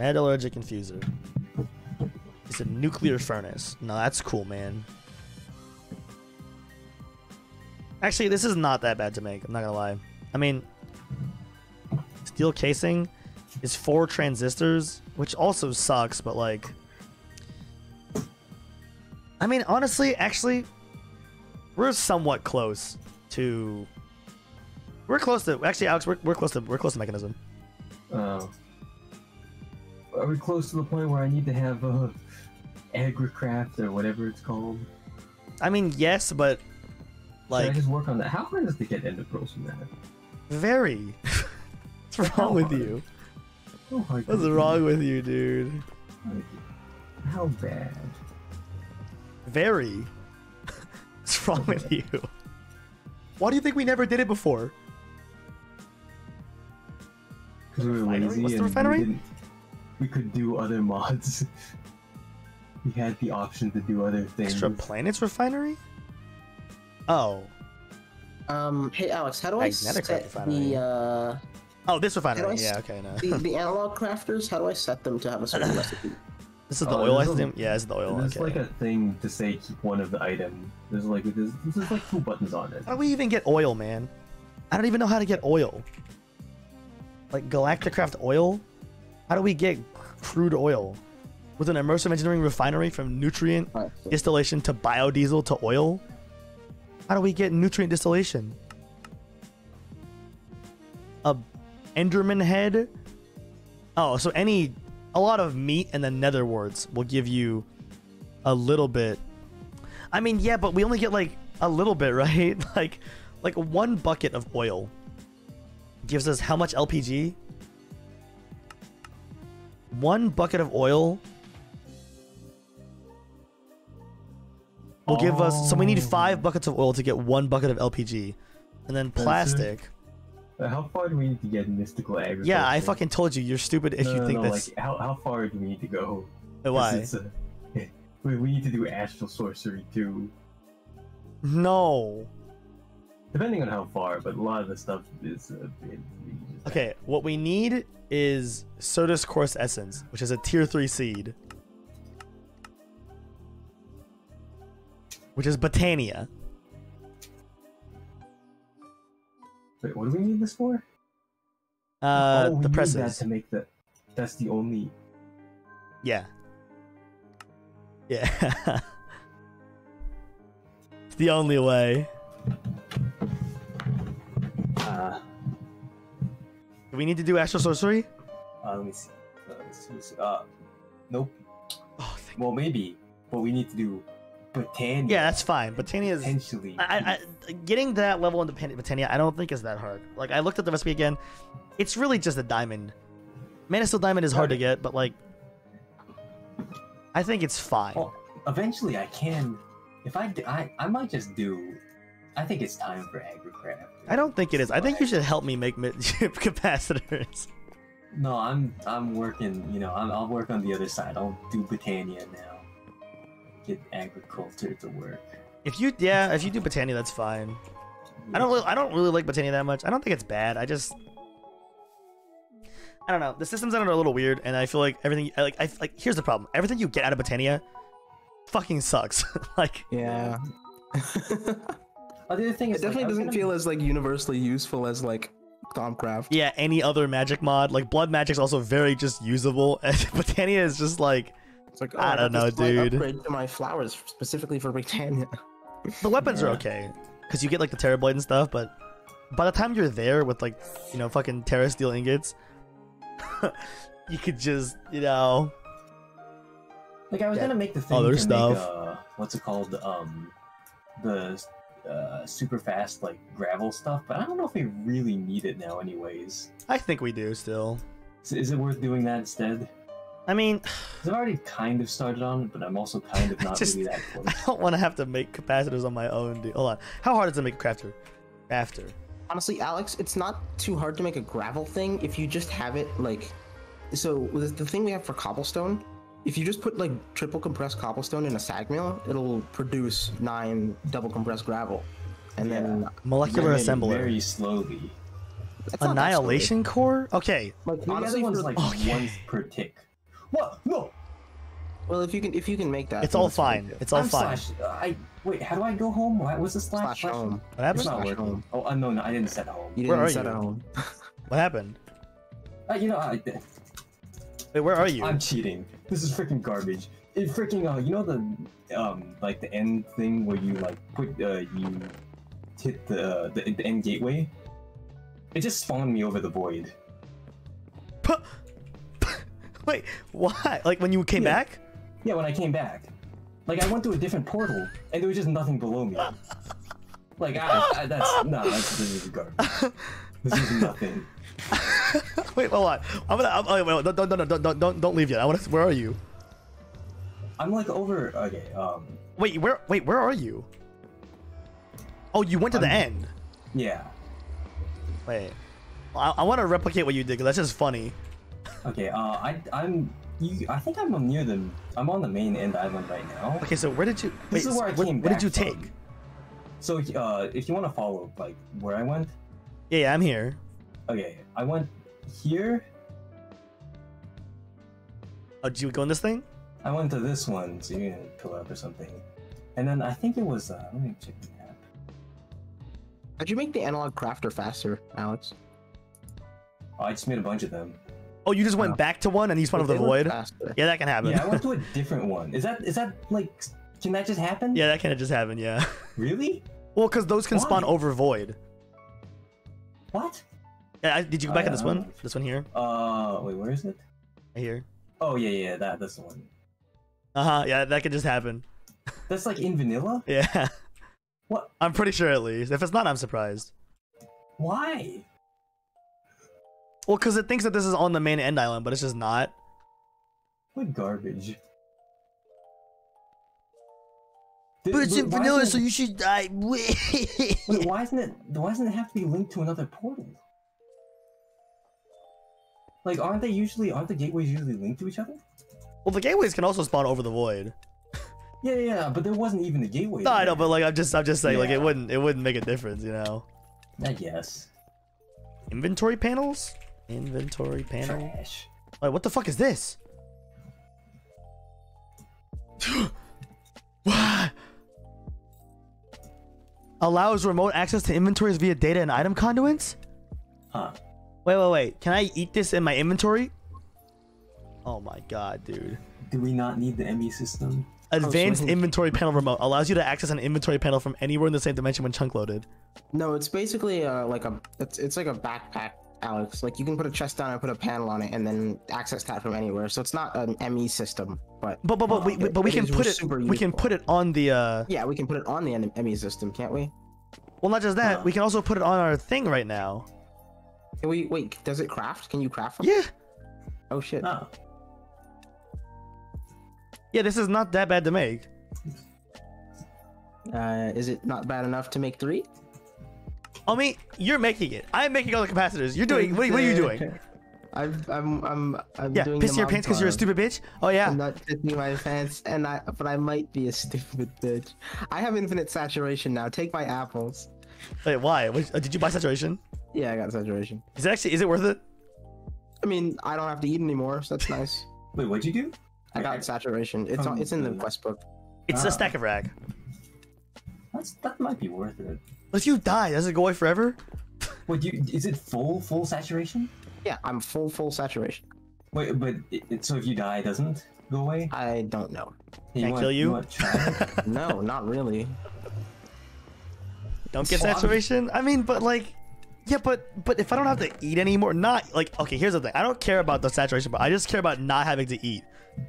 metallurgic infuser. It's a nuclear furnace. No, that's cool, man. Actually, this is not that bad to make. I'm not gonna lie. I mean, steel casing is four transistors, which also sucks, but like, I mean, honestly, actually, we're somewhat close to. We're close to actually, Alex. We're, we're close to we're close to Mekanism. Uh, are we close to the point where I need to have uh, agricraft or whatever it's called? I mean, yes, but Can like I just work on that? How hard is it to get ender pearls from that? very. *laughs* What's wrong with you? Oh how hard What's wrong with you, dude? How bad? Very. *laughs* What's wrong with you? Why do you think we never did it before? Because we were lazy What's the and refinery? we didn't. We could do other mods. *laughs* we had the option to do other things. Extra planets refinery? Oh. Um, hey Alex, how do I Magnetic set refinery. the uh Oh, this How do I refinery. s- Yeah, okay, no. the, the analog crafters? How do I set them to have a certain *laughs* recipe? This is the Oh, oil, I think. Yeah, it's the oil. There's Okay. like a thing to say keep one of the item. There's like there's, there's like two buttons on it. How do we even get oil, man? I don't even know how to get oil. Like Galacticraft oil? How do we get crude oil? With an immersive engineering refinery from nutrient Alright, so- distillation to biodiesel to oil? How do we get nutrient distillation? A Enderman head? Oh, so any a lot of meat and then nether warts will give you a little bit. I mean, yeah, but we only get like a little bit, *laughs* right? Like like one bucket of oil gives us how much LPG? One bucket of oil will give us so we need Oh. five buckets of oil to get one bucket of LPG. And then plastic. Uh, How far do we need to get mystical agriculture? Yeah, I fucking told you you're stupid if no, you no, think no, that's like how, how far do we need to go? why. it's, uh, *laughs* we, we need to do astral sorcery too. No. Depending on how far, but a lot of the stuff is. Uh, it- we just- Okay, what we need is Soda's Course Essence, which is a tier 3 seed. Which is Botania. Wait, what do we need this for? Uh, oh, the presses. to make the. That's the only. Yeah. Yeah. *laughs* it's the only way. Uh, Do we need to do Astral Sorcery? uh, let me see. Uh, let's see, see. Uh, nope. Oh, thank Well, maybe, but we need to do Botania. Yeah, that's fine. Botania is. potentially. I, I, I- getting that level into Pan- Botania, I don't think is that hard. Like, I looked at the recipe again. It's really just a diamond. Mana Steel Diamond is hard to get, but, like. I think it's fine. Well, eventually, I can. If I I I might just do. I think it's time for agricraft. I don't think it is. I think you should help me make mid- *laughs* capacitors. No, I'm I'm working. You know, I'm, I'll work on the other side. I'll do Botania now. Get agriculture to work. If you, yeah, if you do Botania, that's fine. I don't, really, I don't really like Botania that much. I don't think it's bad. I just, I don't know. The systems on it are a little weird, and I feel like everything, like, I like. Here's the problem: everything you get out of Botania, fucking sucks. *laughs* like, Yeah. Oh, *laughs* the other thing It is like, definitely I was doesn't gonna- feel as like universally useful as like Thaumcraft. Yeah, any other magic mod. Like blood magic's also very just usable. *laughs* And Botania is just like It's like, I oh, don't got know, this slight dude. Upgrade to my flowers specifically for Botania. the weapons are okay because you get like the Terra Blade and stuff, but by the time you're there with like you know fucking Terra Steel ingots, *laughs* you could just you know Like I was gonna make the thing Other to stuff. make uh, what's it called? Um, the uh, super fast like gravel stuff, but I don't know if we really need it now. Anyways, I think we do still. so is it worth doing that instead? I mean, I've already kind of started on it, but I'm also kind of *sighs* not Just- really that close. *laughs* I don't want to have to make capacitors on my own. Dude. Hold on, how hard is it to make a crafter? Crafter. Honestly, Alex, it's not too hard to make a gravel thing if you just have it like. So with the thing we have for cobblestone, if you just put like triple compressed cobblestone in a SAG Mill, it'll produce nine double compressed gravel, and then Molecular I assembler. very slowly. it's not that slow. Annihilation core. Okay, Like The honestly, one's for- like Okay. one per tick. What? No. well, if you can if you can make that, it's all fine. good. It's all I'm fine. slash. I wait. How do I go home? What was the slash? Slash home. What It's happened? not Slash working. home. Oh uh, no, no, I didn't set home. You Where didn't are set you? home. *laughs* What happened? Uh, you know, I, Wait, where are you? I'm cheating. This is freaking garbage. It freaking uh, you know the um like the end thing where you like put uh you hit the the, the end gateway. It just spawned me over the void. *laughs* Wait, why? Like when you came Yeah. back? Yeah, when I came back, like I went to a different portal and there was just nothing below me. Like I, I that's *laughs* no, that's this is garbage. This is nothing. *laughs* Wait, hold on. I'm gonna. I'm, oh, wait, wait, don't, don't, don't, don't, don't, don't leave yet. I want to. Where are you? I'm like over. Okay, um, Wait, where? Wait, where are you? Oh, you went to the I'm- end. yeah. Wait, I, I want to replicate what you did because that's just funny. Okay, uh, I I'm. You, I think I'm near the. I'm on the main end island right now. Okay, so where did you? Wait, This is where I what, came what did back you from. take? So, uh, if you want to follow, like, where I went, Yeah, yeah, I'm here. okay, I went here, Oh, did you go in this thing? I went to this one, so you're gonna pull up or something. And then I think it was, uh, let me check the map. How'd you make the analog crafter faster, Alex? Oh, I just made a bunch of them. Oh, you just went back to one and you spawned over They the void. faster. Yeah, that can happen. Yeah, I went to a *laughs* different one. Is that, is that, like, can that just happen? yeah, that can just happen. Yeah. *laughs* Really? Well, because those can spawn over void. What? Yeah, I, did you go back Oh, in this yeah. one? This one here. Uh, wait, where is it? Right here. Oh, yeah, yeah, that, that's the one. Uh huh. Yeah, that could just happen. *laughs* That's like in vanilla? Yeah. What? I'm pretty sure at least. If it's not, I'm surprised. Why? Well, because it thinks that this is on the main end island, but it's just not. What garbage? Th- But it's in vanilla, isn't so you should die. *laughs* Wait, why isn't it? Why doesn't it have to be linked to another portal? Like, aren't they usually? Aren't the gateways usually linked to each other? well, the gateways can also spawn over the void. Yeah, yeah, yeah, but there wasn't even a gateway. No, I know, but like I'm just, I'm just saying, like it wouldn't, it wouldn't make a difference, you know. I guess. Inventory panels. Inventory panel. Trash. Wait, what the fuck is this? *gasps* what? Allows remote access to inventories via data and item conduits? Huh? Wait, wait, wait. Can I eat this in my inventory? Oh my god, dude. Do we not need the ME system? Advanced sweet. inventory panel remote allows you to access an inventory panel from anywhere in the same dimension when chunk loaded. No, it's basically uh, like a it's it's like a backpack, Alex. Like you can put a chest down and put a panel on it, and then access that from anywhere. So it's not an ME system, but But but but we, it- but we can put it super we can put it on the uh yeah, we can put it on the ME system, can't we? well not just that, Huh. we can also put it on our thing right now. Can we wait? Does it craft? Can you craft them? Yeah. Oh shit. Oh, Yeah, this is not that bad to make. Uh, is it not bad enough to make three? I mean, you're making it. I'm making all the capacitors. You're doing. What, what are you doing? *laughs* I've, I'm I'm I'm Yeah, doing piss your pants because you're a stupid bitch. Oh yeah. I'm not pissing my pants, and I but I might be a stupid bitch. I have infinite saturation now. Take my apples. Wait, why? What- uh, did you buy saturation? Yeah, I got saturation. Is it actually? Is it worth it? I mean, I don't have to eat anymore, so that's nice. *laughs* wait, what'd you do? I got saturation. It's on, it's in the the- quest book. It's Ah. a stack of rag. That's that might be worth it. But if you die, does it go away forever? What you? Is it full full saturation? Yeah, I'm full full saturation. Wait, but it, it, so if you die, it doesn't go away? I don't know. Hey, Can't wanna- kill you? wanna try it? *laughs* No, not really. Don't get Swab- saturation. I mean, but like, yeah, but but if I don't have to eat anymore, not like okay. Here's the thing. I don't care about the saturation, but I just care about not having to eat.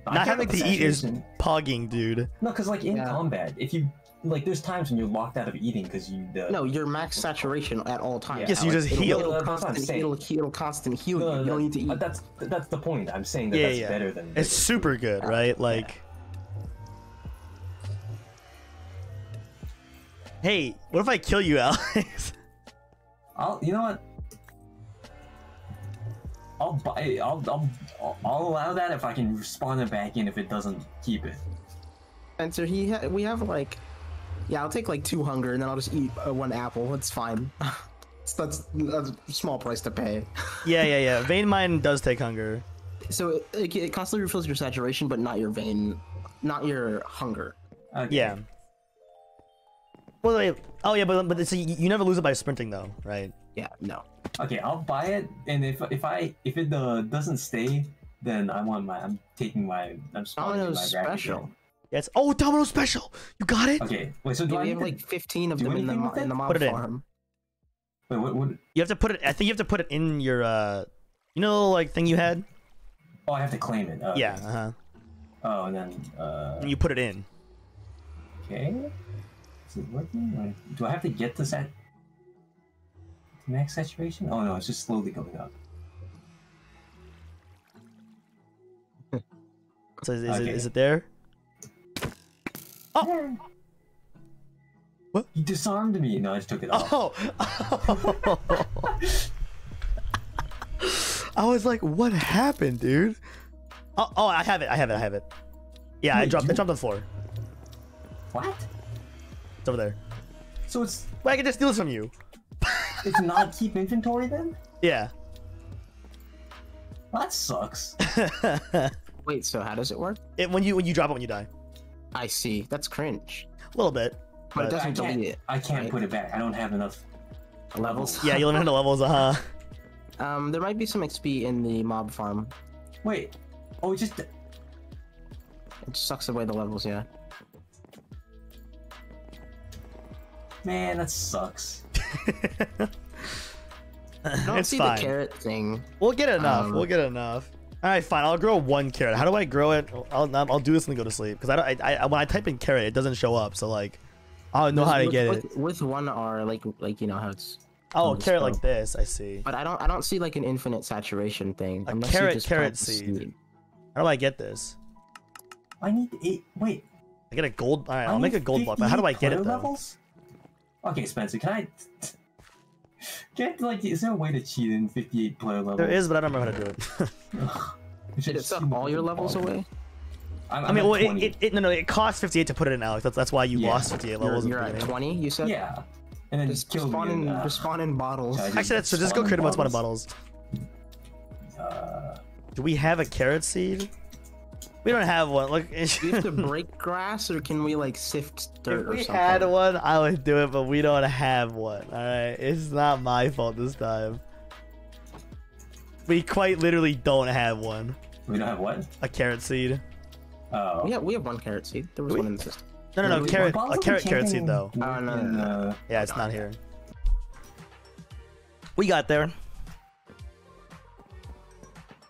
I not having to the eat is saturation. pugging, dude. No, because like in Yeah. combat, if you like, there's times when you're locked out of eating because you. Uh, No, you're max saturation at all times. Yes, you Alex. just it'll, heal. It'll That's what I'm constant, it'll, it'll constant heal no, you. no, You don't need to uh, eat. That's that's the point. I'm saying that Yeah, that's yeah. better than. It's super good, right? Like, hey, what if I kill you, *laughs* Alex? I'll. You know what? I'll buy. I'll. I'll. I'll, I'll allow that if I can spawn it back in if it doesn't keep it. Spencer, he ha- we have like, yeah, I'll take like two hunger and then I'll just eat uh, one apple. It's fine. *laughs* that's, that's a small price to pay. *laughs* yeah, yeah, yeah. Vein mine does take hunger. So it, it, it constantly refills your saturation, but not your vein, not your hunger. Okay. Yeah. Well, wait. Oh, yeah, but but it's, you, you never lose it by sprinting, though, right? Yeah, no. Okay, I'll buy it, and if if I if it uh, doesn't stay, then I want my. I'm taking my. I'm spawning Domino's my special. again. Yes. Oh, Domino special. You got it. Okay, wait. So do Yeah, I we have to- like 15 of them in the anything mo- with in the it? mob Put it in. farm. Wait, what? What? You have to put it. I think you have to put it in your. uh You know, like thing you had. Oh, I have to claim it. Oh, Yeah. Uh huh. Oh, and then. Uh, And you put it in. okay. Is it working? Do I have to get to sat? Max saturation? Oh no, it's just slowly going up. So is, is Okay. it is it there? Oh. What? You disarmed me. No, I just took it off. Oh. *laughs* I was like, what happened, dude? Oh, oh, I have it. I have it. I have it. Yeah, I Wait, dropped. I dropped on the floor. What? It's over there. So it's Wait, I can just steal this from you. it's not keep inventory then? Yeah. That sucks. *laughs* Wait, so how does it work? it, when you when you drop it when you die, I see. That's cringe. a little bit. But it But- I doesn't delete it. I can't right? put it back. I don't have enough. levels. Yeah, you limit the *laughs* levels. Uh huh. Um, there might be some XP in the mob farm. Wait. Oh, it just. It just sucks away the levels. Yeah. Man, that sucks. I *laughs* don't it's see fine. the carrot thing. We'll get enough. Um, we'll get enough. All right, fine. I'll grow one carrot. How do I grow it? I'll I'll, I'll do this and then go to sleep because I, don't, I I when I type in carrot, it doesn't show up. So like, I don't know how to with, get with, it. With one R, like like you know how it's. Oh, on the carrot like this. I see. But I don't I don't see like an infinite saturation thing. A unless you carrot- just carrot plant the seed. How do I get this? I need eight. Wait. I get a gold. All right, I I'll make a gold block. But how do I get it player though? Levels? Okay, Spencer, can I? Get like, is there a way to cheat in 58 player levels? There is, but I don't remember how to do it. *laughs* Ugh. Did it suck all your levels away? I'm, I I'm mean, well, it, it, it no no it costs 58 to put it in, Alex. That's that's why you Yeah. lost 58 You're, levels. you're at the at beginning. 20, you said? yeah, and then Just kill spawn in, uh, just spawn in bottles. I Actually, that's so. Just go create a bunch of bottles. bottles. Uh, Do we have a carrot seed? We don't have one. Look, Do we have to break grass or can we like sift dirt if or we had one, I would do it, but we don't have one. All right, it's not my fault this time. We quite literally don't have one. we don't have what? A carrot seed. Oh. Yeah, we have one carrot seed. There was We- one in the system. No, no, no, Wait, carrot. A carrot, carrot seed though. Oh, no, in, no, uh, Yeah, it's not here. We got there.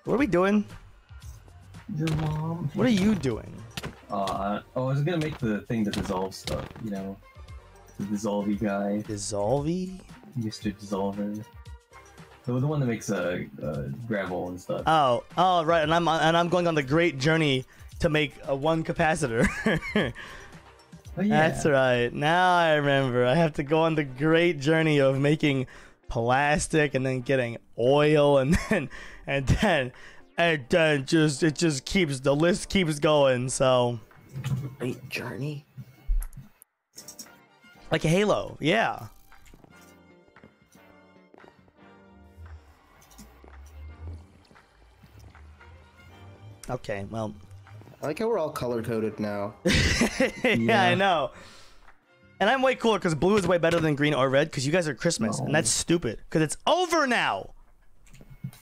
What are we doing? Your mom. What are you doing? Uh, oh, I was gonna make the thing to dissolve stuff. You know, the dissolvey guy, Dissolvey? Mr. Dissolver. The, the one that makes uh, uh gravel and stuff. Oh, oh, right. And I'm and I'm going on the great journey to make a one capacitor. *laughs* Oh, yeah. That's right. Now I remember. I have to go on the great journey of making plastic and then getting oil and *laughs* then and then and then just it just keeps the list keeps going. So Great journey. like Halo, yeah. Okay, well, I like how we're all color coded now. *laughs* yeah, I know. And I'm way cooler because blue is way better than green or red because you guys are Christmas, and that's stupid because it's over now.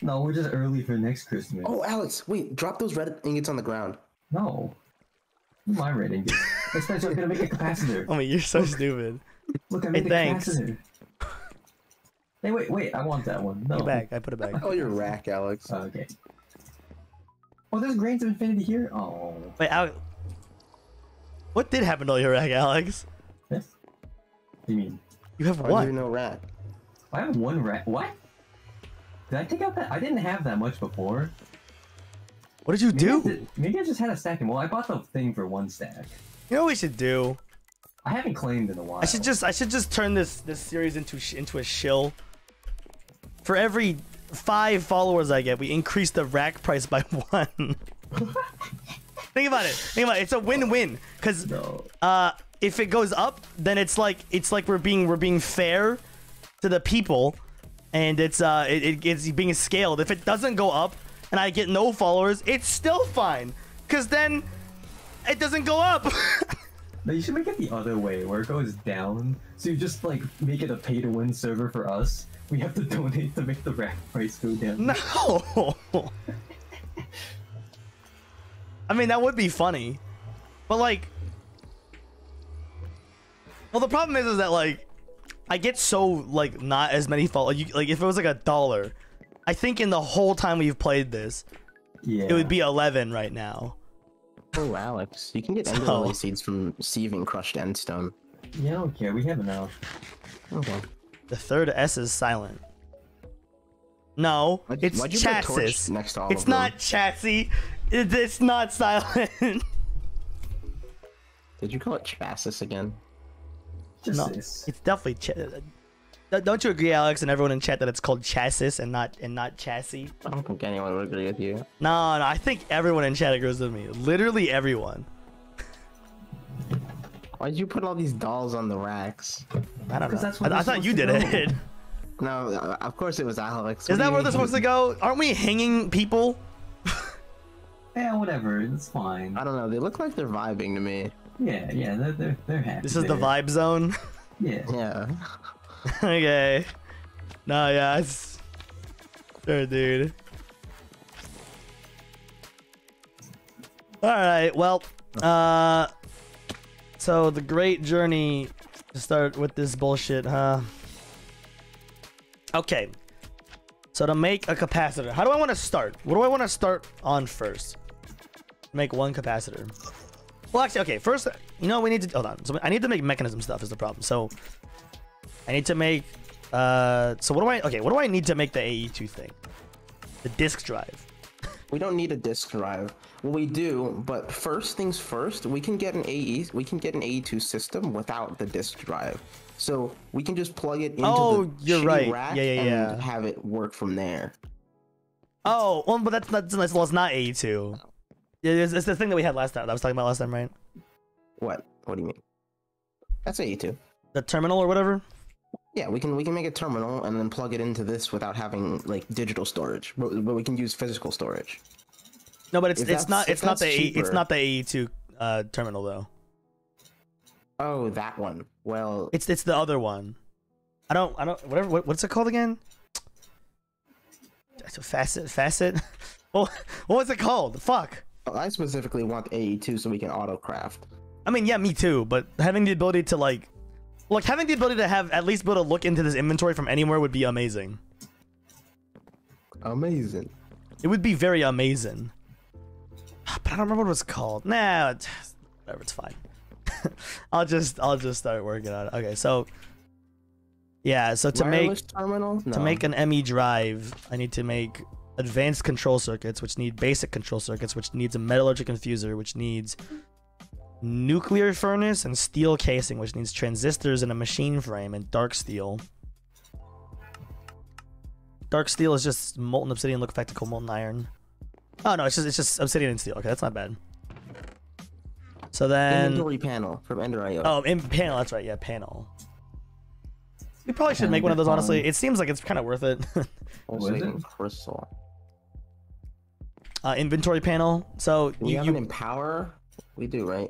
No, we're just early for next Christmas. Oh, Alex, wait, drop those red ingots on the ground. No. My red ingots. Especially I'm gonna make a capacitor. *laughs* Oh, I mean, you're so stupid. Look, I Hey, made a thanks. capacitor. Hey, wait, wait, I want that one. No. Get back. I put it back. Oh, your rack, Alex. Oh, okay. Oh, there's grains of infinity here? Oh. Wait, Alex. What did happen to all your rack, Alex? Yes. What do you mean? You have Why what? do you know rack? I have one rat. What? Did I take out that? I didn't have that much before. What did you Maybe I, do? did- maybe I just had a stack. Well, I bought the thing for one stack. You know what we should do? I haven't claimed in a while. I should just I should just turn this this series into into a shill. For every five followers I get, we increase the rack price by *laughs* one. *laughs* Think about it. Think about it. It's a win-win because No. uh, if it goes up, then it's like it's like we're being we're being fair to the people, and it's uh it, it- it's being scaled. If it doesn't go up and I get no followers, it's still fine because then it doesn't go up. *laughs* No, you should make it the other way, where it goes down. So you just like make it a pay-to-win server for us. We have to *laughs* donate to make the rack price go down. No. *laughs* I mean, that would be funny, but like, well, the problem is, is that like, I get so like not as many follow. You, like, if it was like a dollar, I think in the whole time we've played this, Yeah. it would be eleven right now. Oh, Alex, you can get *laughs* ender So- lily seeds from sieving crushed endstone. Yeah, I don't care. We have enough. Oh, okay. The third S is silent. No, Why'd- it's why'd you put a torch chassis. next to all It's of them? not chassis. It- It's not silent. *laughs* Did you call it chassis again? Just No, it's definitely. Ch- uh, don't you agree, Alex, and everyone in chat that it's called chassis and not and not chassis? I don't think anyone would agree with you. No, no, I think everyone in chat agrees with me. Literally everyone. Why'd you put all these dolls on the racks? I don't know. 'Cause that's where I, I thought you did go. it. *laughs* No, uh, of course it was Alex. Is that where they're supposed to go? Aren't we hanging people? *laughs* Yeah, whatever. It's fine. I don't know. They look like they're vibing to me. Yeah, yeah. They're they're, they're happy. This is the vibe zone. *laughs* Yeah. Yeah. *laughs* okay. No, yeah, it's sure, dude. All right. Well, uh, so the great journey to start with this bullshit, huh? Okay. So to make a capacitor, how do I want to start? What do I want to start on first? Make one capacitor. Well, actually, okay. First, you know, we need to hold on. So I need to make Mekanism stuff is the problem. So I need to make. Uh, so what do I? Okay, what do I need to make the AE2 thing? The disk drive. We don't need a disk drive. Well, we do, but first things first, we can get an AE. We can get an AE2 system without the disk drive. So we can just plug it into Oh, the you're right. rack Yeah, yeah, and have it work from there. Oh, well, but that's not. That's, well, it's not AE2. Yeah, it's, it's the thing that we had last time. That I was talking about last time, right? What? What do you mean? That's AE2. The terminal or whatever. Yeah, we can we can make a terminal and then plug it into this without having like digital storage, but, but we can use physical storage. No, but it's If it's not it's not the that's A, it's not the AE2 uh, terminal though. Oh, that one. Well, It's it's the other one. I don't I don't whatever what, what's it called again? It's a facet facet. *laughs* well, what was it called? Fuck. I specifically want AE2 so we can auto craft. I mean, yeah, me too. But having the ability to like, like having the ability to have at least be able to look into this inventory from anywhere would be amazing. Amazing. It would be very amazing. Ah, but I don't remember what it was called. Nah, it's, whatever. It's fine. *laughs* I'll just I'll just start working on it. Okay, so yeah, so to make Wireless terminal? No. to make an ME drive, I need to make advanced control circuits, which need basic control circuits, which needs a metallurgic infuser, which needs nuclear furnace and steel casing, which needs transistors and a machine frame and dark steel. Dark steel is just molten obsidian, look liquefactical molten iron. Oh no, it's just it's just obsidian and steel. Okay, that's not bad. So then, inventory panel from EnderIO. oh, in panel. That's right. Yeah, panel. We probably should make one of those. Honestly, um, it seems like it's kind of worth it. *laughs* Pulsating it? crystal. Uh, inventory panel. So we you, have you an empower? We do, right?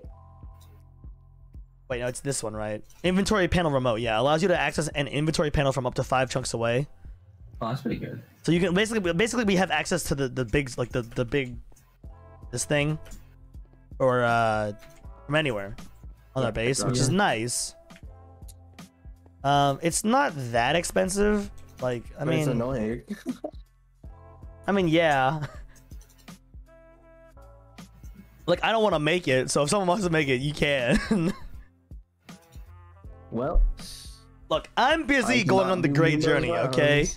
Wait, no, it's this one, right? Inventory panel remote. Yeah, allows you to access an inventory panel from up to five chunks away. Oh, that's pretty good. So you can basically basically we have access to the the big like the the big this thing or uh from anywhere on our base, which is nice. Um, it's not that expensive. Like I But it's mean, annoying. *laughs* I mean, yeah. Like I don't want to make it, so if someone wants to make it, you can. *laughs* well, Look, I'm busy going on the great those journey, okay?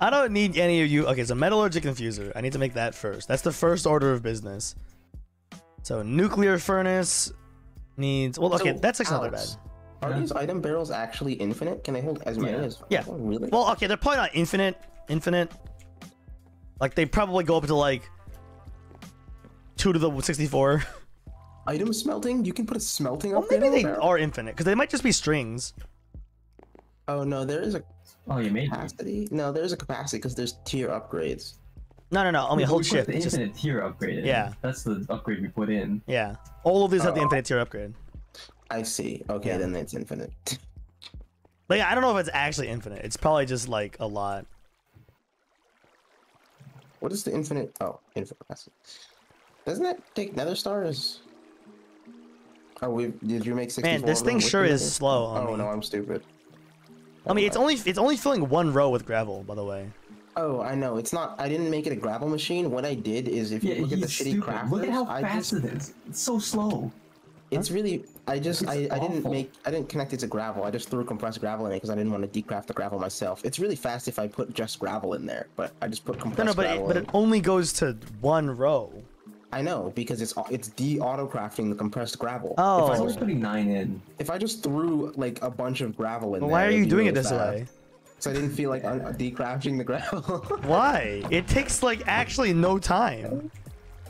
I don't need any of you. Okay, so metallurgic infuser. I need to make that first. That's the first order of business. So nuclear furnace needs. Well, okay, So, that's actually not that bad. Are Yeah. these item barrels actually infinite? Can they hold as many Yeah. as? Yeah. Oh, really? Well, okay, they're probably not infinite. Infinite. Like they probably go up to like two to the sixty-four. item smelting? You can put a smelting Well, upgrade maybe on a they barrel? are infinite because they might just be strings. Oh no, there is a Oh, you made capacity. No, there's a capacity because there's tier upgrades. No, no, no. I mean, hold we put shift. The It's just- infinite tier upgrade. in. Yeah. That's the upgrade we put in. yeah, all of these have the Oh. infinite tier upgrade. I see. Okay, Yeah. then it's infinite. *laughs* But yeah, I don't know if it's actually infinite. It's probably just like a lot. what is the infinite? Oh, infinite capacity. Doesn't that take nether stars? Oh, we did you make 64 Man, this thing sure is slow on Oh me. no, I'm stupid. I mean, it's only it's only filling one row with gravel, by the way. Oh, I know. It's not. I didn't make it a gravel machine. What I did is, if you Yeah, look at the he's shitty stupid. crafters, Look at how I fast just, it is. It's so slow. it's really. I just. I, It's I didn't make. I didn't connect it to gravel. I just threw compressed gravel in it because I didn't want to decraft the gravel myself. It's really fast if I put just gravel in there, but I just put compressed no, but it, but in. it only goes to one row. I know because it's it's de auto crafting the compressed gravel. Oh. If I I, was just, putting nine in. if I just threw like a bunch of gravel in But there, why are you be doing it this fast. way? So I didn't feel like un- decrafting the gravel. *laughs* Why? It takes like actually no time.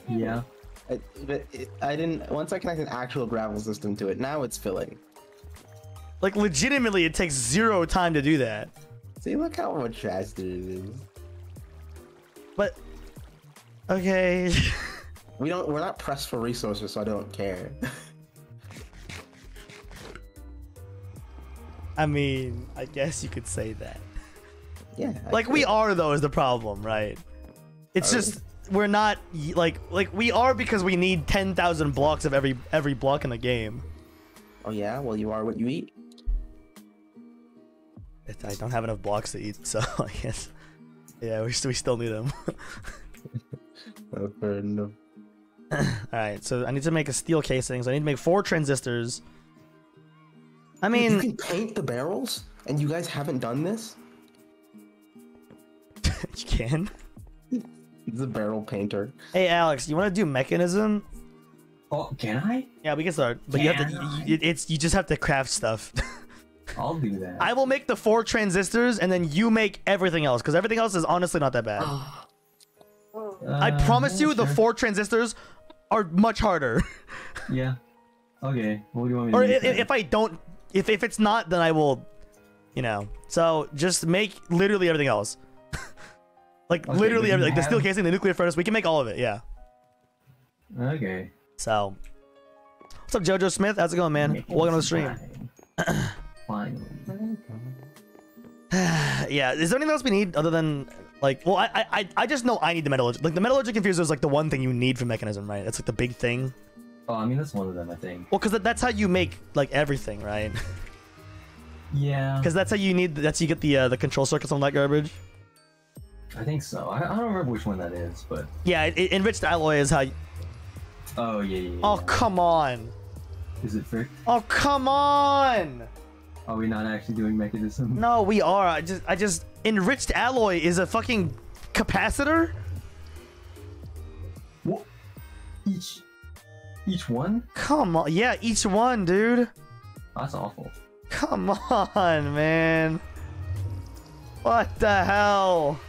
Yeah. I, but it, I didn't. Once I connect an actual gravel system to it, now it's filling. Like legitimately, it takes zero time to do that. See, look how much faster it is. But okay. *laughs* We don't. We're not pressed for resources, so I don't care. *laughs* I mean, I guess you could say that. yeah. I Like we are though is the problem, right? It's Are just we're not like like we are because we need 10,000 blocks of every every block in the game. Oh yeah. Well, you are what you eat. I don't have enough blocks to eat, *laughs* so I guess yeah, we still we still need them. *laughs* Oh, fair enough. *laughs* All right, so I need to make a steel casing. So I need to make four transistors. I mean... you can paint the barrels, and you guys haven't done this. *laughs* you can. The barrel painter. Hey, Alex, you want to do Mekanism? Oh, can I? Yeah, we can start, but you have to. I? You, it's you just have to craft stuff. *laughs* I'll do that. I will make the four transistors, and then you make everything else, because everything else is honestly not that bad. I Uh, promise yeah, you, the four transistors are much harder. *laughs* Yeah. Okay. What do you want me to or if, if I don't, if if it's not, then I will, you know. So just make literally everything else. *laughs* like Okay, literally everything. Like the steel casing, the nuclear furnace, we can make all of it. Yeah. Okay. So, what's up, JoJo Smith? How's it going, man? Welcome to the stream. Fine. Finally. *sighs* yeah. Is there anything else we need other than like? Well, I I I- just know I need the metallurgic. Like the metallurgic infuser is like the one thing you need for Mekanism, right? It's like the big thing. Oh, I mean that's one of them, I think. Well, because that's how you make like everything, right? *laughs* Yeah. Because that's how you need. That's how you get the uh, the control circuits on that garbage. I think so. I, I don't remember which one that is, but Yeah, it, it- enriched alloy is how. You, oh yeah, yeah. yeah. oh come on! Is it frick? Oh come on! Are we not actually doing Mekanism? No, we are. I just I just enriched alloy is a fucking capacitor. What? Each, each one? Come on, yeah, each one, dude. That's awful. Come on, man. What the hell?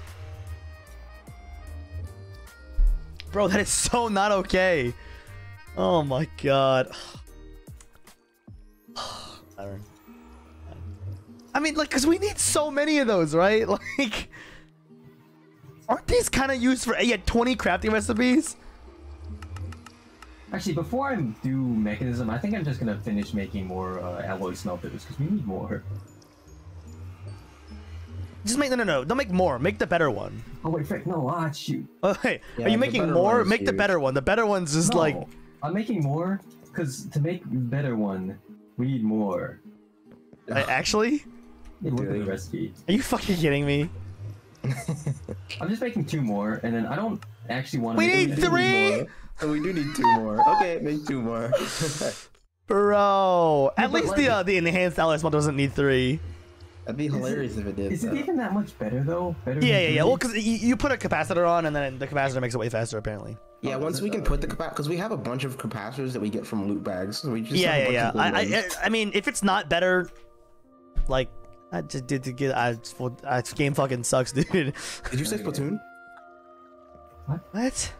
Bro, that is so not okay. Oh my god. *sighs* I mean, like, because we need so many of those, right? *laughs* Like, aren't these kind of used for, yeah, 20 crafting recipes? Actually, before I do Mekanism, I think I'm just gonna finish making more uh, alloy smelters because we need more. Just make no no no. Don't make more. Make the better one. Oh wait, frick, no, ah, shoot. Oh, wait, Yeah, are you making more? Make the better one. The better one's just no, like I'm making more because to make better one, we need more. I- actually. Look at Really? recipe. Are you fucking kidding me? *laughs* I'm just making two more, and then I don't actually want to. We make need them- three! Oh, we do need two more. Okay, make two more. *laughs* Bro, at but least like- the uh, the enhanced alloy smell doesn't need three. That'd be hilarious if it did. Is it even that much better though? Better Yeah, yeah, yeah. Well, because you, you put a capacitor on, and then the capacitor makes it way faster, apparently. Yeah, Oh, once we can put the capacitor, because we have a bunch of capacitors that we get from loot bags. So we just yeah, have a yeah, bunch yeah. of I, I. I mean, if it's not better, like, I just did to get. I, I this game fucking sucks, *laughs* dude. Did you say Splatoon? What?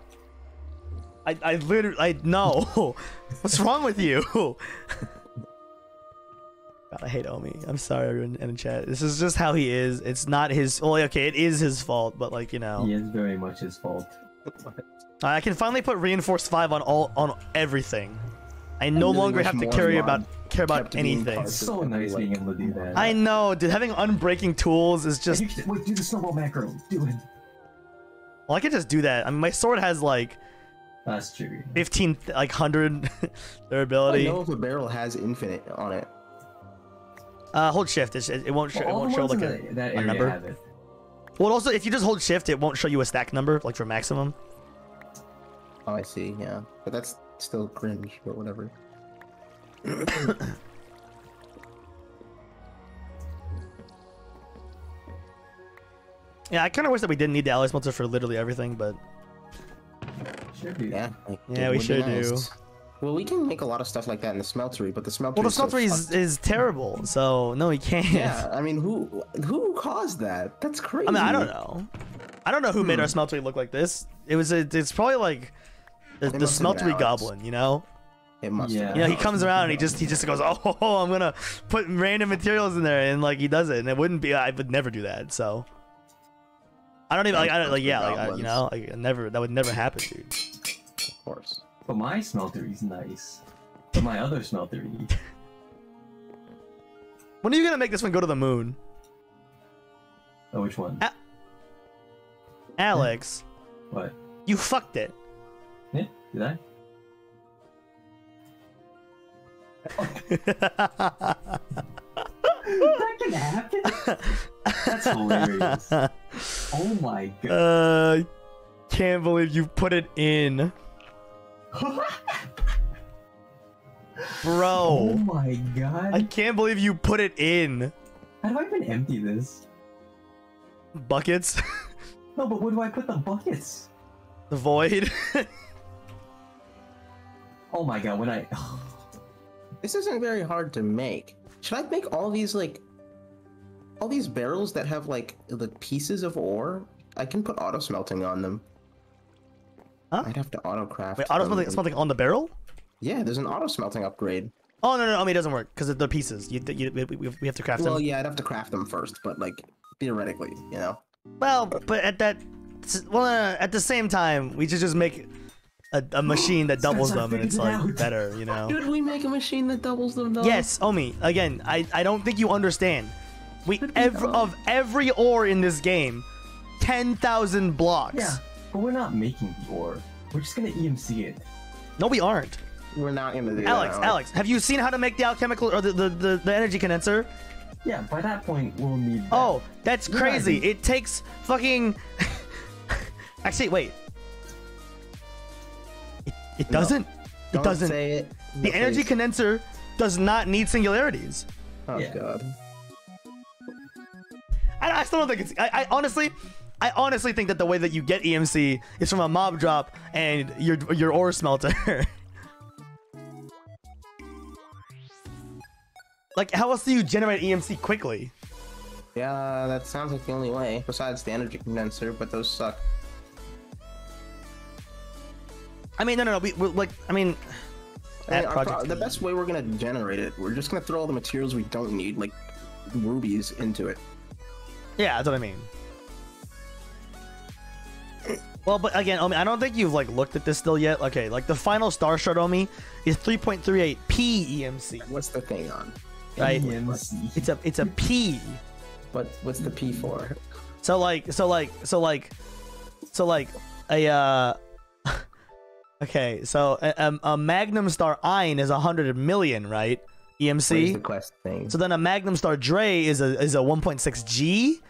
I, I literally, I no. *laughs* What's wrong with you? *laughs* God, I hate Omi. I'm sorry, everyone in the chat. This is just how he is. It's not his. Well, okay, it is his fault, but like you know, He is very much his fault. I can finally put reinforced five on all on everything. I no really longer have to more carry about care about anything. part It's so nice like- being able to do that. I know, dude. Having unbreaking tools is just. And can- wait, do the snowball macro. Do it. Well, I can just do that. I mean, my sword has like That's true. 15, like hundred *laughs* durability. I durability. know if a barrel has infinite on it. Uh, hold shift. It, it won't show. Well, it won't show like a. the- that a number? have it. Well, also, if you just hold shift, it won't show you a stack number, like for maximum. Oh, I see. Yeah, but that's still cringe, but whatever. *coughs* Yeah, I kind of wish that we didn't need the alloy smelter for literally everything, but Sure do. Yeah. like, Yeah, we would be do. Well, we can make a lot of stuff like that in the smeltery, but the smeltery. well, the is so smelter is, is terrible, so no, we can't. Yeah, *laughs* I mean, who who caused that? That's crazy. I mean, I don't know. I don't know who made hmm. our smeltery look like this. It was a, it's probably like the, It the must have been smeltery goblin, you know. It must. Yeah. Have You know, he comes around and he just he just goes, *laughs* oh, I'm gonna put random materials in there, and like he does it, and it wouldn't be. I would never do that. So I don't even like I don't like yeah like I, you know like I never that would never happen, dude. of course. But my smelter is nice. But my other smeltery. When are you gonna make this one go to the moon, Oh, which one? Ah. Alex? What? You fucked it. Yeah? Did I? That can happen? That's hilarious. Oh my god. *laughs* uh, can't believe you put it in, *laughs* Bro. oh my god. I can't believe you put it in How do I even empty this? buckets. No, but where do I put the buckets? the void. *laughs* Oh my god, when I. This isn't very hard to make. Should I make all these like all these barrels that have like the pieces of ore? I can put auto smelting on them. Huh? I'd have to auto craft. Wait, auto-smelting smelting on the barrel? Yeah, there's an auto smelting upgrade. Oh no no, no I mean it doesn't work because they're pieces. You, you we, we have to craft Well, them. Well, yeah, I'd have to craft them first, but like theoretically, you know. Well, but at that, well, uh, at the same time, we should just make a, a machine that doubles them, and it's like out. better, you know. Could we make a machine that doubles them though? Yes, Omi. Again, I I don't think you understand. We ev- not? of every ore in this game, ten thousand blocks. Yeah, but we're not making the ore. We're just gonna EMC it. No, we aren't. We're not gonna do Alex, that. Alex, have you seen how to make the alchemical or the the, the, the energy condenser? Yeah, by that point, we'll need. Oh, that. Oh, that's crazy. dude. It takes fucking. *laughs* Actually, wait. It, it doesn't. Don't it doesn't. say it. the energy please. condenser does not need singularities. Oh Yeah. god. I, I still don't think it's. I, I honestly, I honestly think that the way that you get EMC is from a mob drop and your your ore smelter. *laughs* like, how else do you generate EMC quickly? Yeah, that sounds like the only way. Besides the energy condenser, but those suck. I mean, no, no, no. We, we like, I mean, I mean, project. pro- the best way we're gonna generate it, we're just gonna throw all the materials we don't need, like rubies, into it. yeah, that's what I mean. Well, but again, Omi, I don't think you've like looked at this still yet. Okay, like the final star shard Omi is 3.38 P EMC. What's the thing on? Right. EMC. It's a it's a P. What what's the P for? So like so like so like so like a uh okay so a, a, Magnum Star Ein is a hundred million right Where's the EMC. quest thing? So then a Magnum Star Drei is a is a 1.6 G,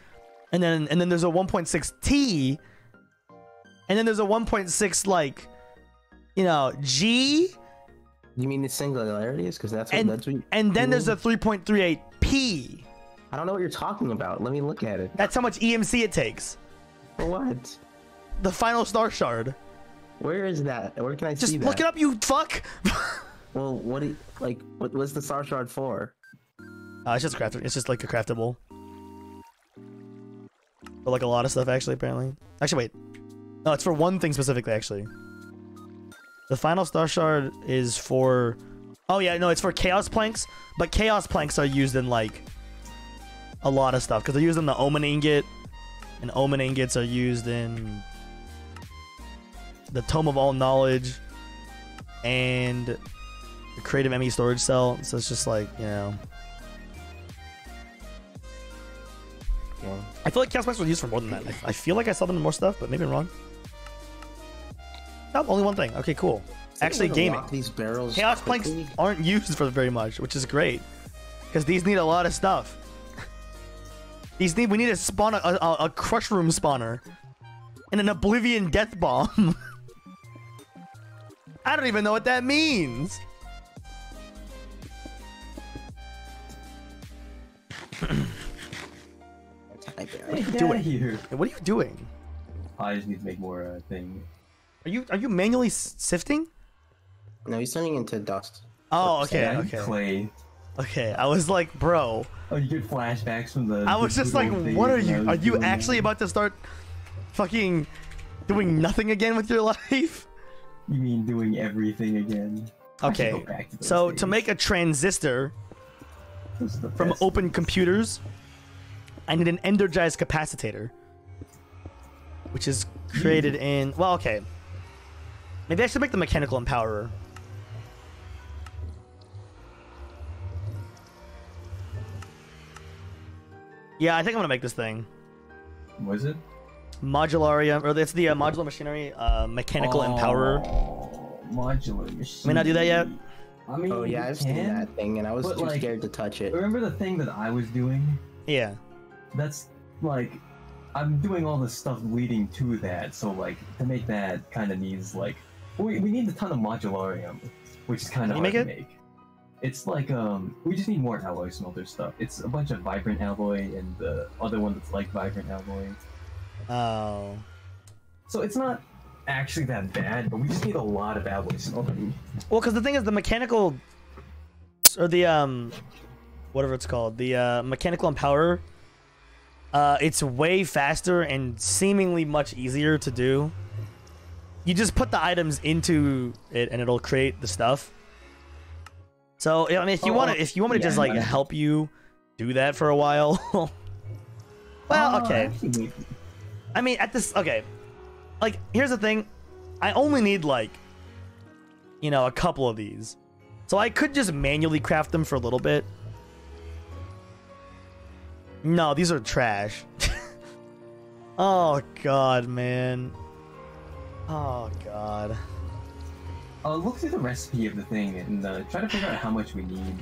and then and then there's a 1.6 T, and then there's a 1.6 like you know G, you mean the singularities? Because that's what and that's what. You, and then there's a 3.38 P. I don't know what you're talking about. Let me look at it. That's how much EMC it takes. For what? The final star shard. Where is that? Where can I Just see that? Just look it up, you fuck. *laughs* Well, what do you, like? What what's the star shard for? Uh, it's just craft. It's just like a craftable. But like a lot of stuff, actually. Apparently. Actually, wait. No, it's for one thing specifically. Actually. The final star shard is for. Oh yeah, no, it's for chaos planks. But chaos planks are used in like a lot of stuff because they're used in the omen ingot, and omen ingots are used in the tome of all knowledge, and the creative ME storage cell. So it's just like you know. Yeah. I feel like Chaos Planks were used for more than that. I, I feel like I saw them in more stuff, but maybe I'm wrong. Nope, only one thing. Okay, cool. Actually, gaming. These barrels. Chaos Planks aren't used for very much, which is great. Because these need a lot of stuff. *laughs* These need we need to spawn a, a, a crush room spawner. And an Oblivion Death Bomb. *laughs* I don't even know what that means. Type it. Hey, get doing? outta here. What are you doing? I just need to make more uh, thing. Are you are you manually sifting? No, he's turning into dust. Oh, okay, Yeah, okay. Clay. Okay, I was like, bro, Oh, you get flashbacks from the. I was the just like, what are you? Are you actually that. about to start fucking doing nothing again with your *laughs* life? You mean doing everything again? Okay, to so days. to make a transistor Those are the from best. OpenComputers, I need an energized capacitor, which is created hmm. in. Well, okay, maybe I should make the mechanical empowerer. Yeah, I think I'm gonna make this thing. Was it? Modularium, or it's the uh, modular machinery uh, mechanical empowerer. Oh, Modular machine. May not do that yet? I mean, Oh yeah, I've seen can. that thing, and I was but, too like, scared to touch it. Remember the thing that I was doing? Yeah. That's like, I'm doing all the stuff leading to that. So like, to make that kind of needs like, we, we need a ton of modularium, which is kind of you hard make to make. It's like um, we just need more alloy smelter stuff. It's a bunch of vibrant alloy and the other one that's like vibrant alloy. Oh. So it's not actually that bad, but we just need a lot of alloy smelting. Well, because the thing is, the mechanical, or the um, whatever it's called, the uh, mechanical empower, uh, it's way faster and seemingly much easier to do. You just put the items into it, and it'll create the stuff. So, I mean, if you Oh, want to, if you want me to just like help you do that for a while, *laughs* well, Uh, okay. I mean, at this, okay. Like, here's the thing. I only need, like, you know, a couple of these. So I could just manually craft them for a little bit. No, these are trash. *laughs* oh, God, man. Oh, God. Uh, look through the recipe of the thing and uh, try to figure out how much we need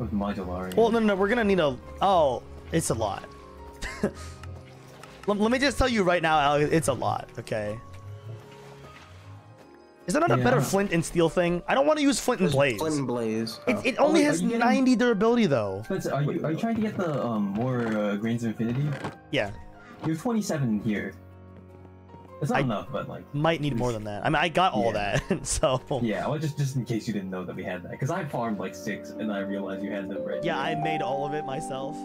of modularium. Well, no, no, no, we're gonna need a. Oh, it's a lot. *laughs* let, let me just tell you right now, Alex, it's a lot. Okay. Is there not a better flint and steel thing? I don't want to use flint and blaze. Flint and blaze. It, it Oh, only wait, has you getting- 90 durability though. Spencer, are you are you trying to get the um more uh, grains of infinity? Yeah, You have 27 here. It's not I- enough, but like, might need more than that. I mean, I got all Yeah. that, *laughs* so yeah. Well, just just in case you didn't know that we had that, because I farmed like six and I realized you had them right. yeah, here. I made all of it myself.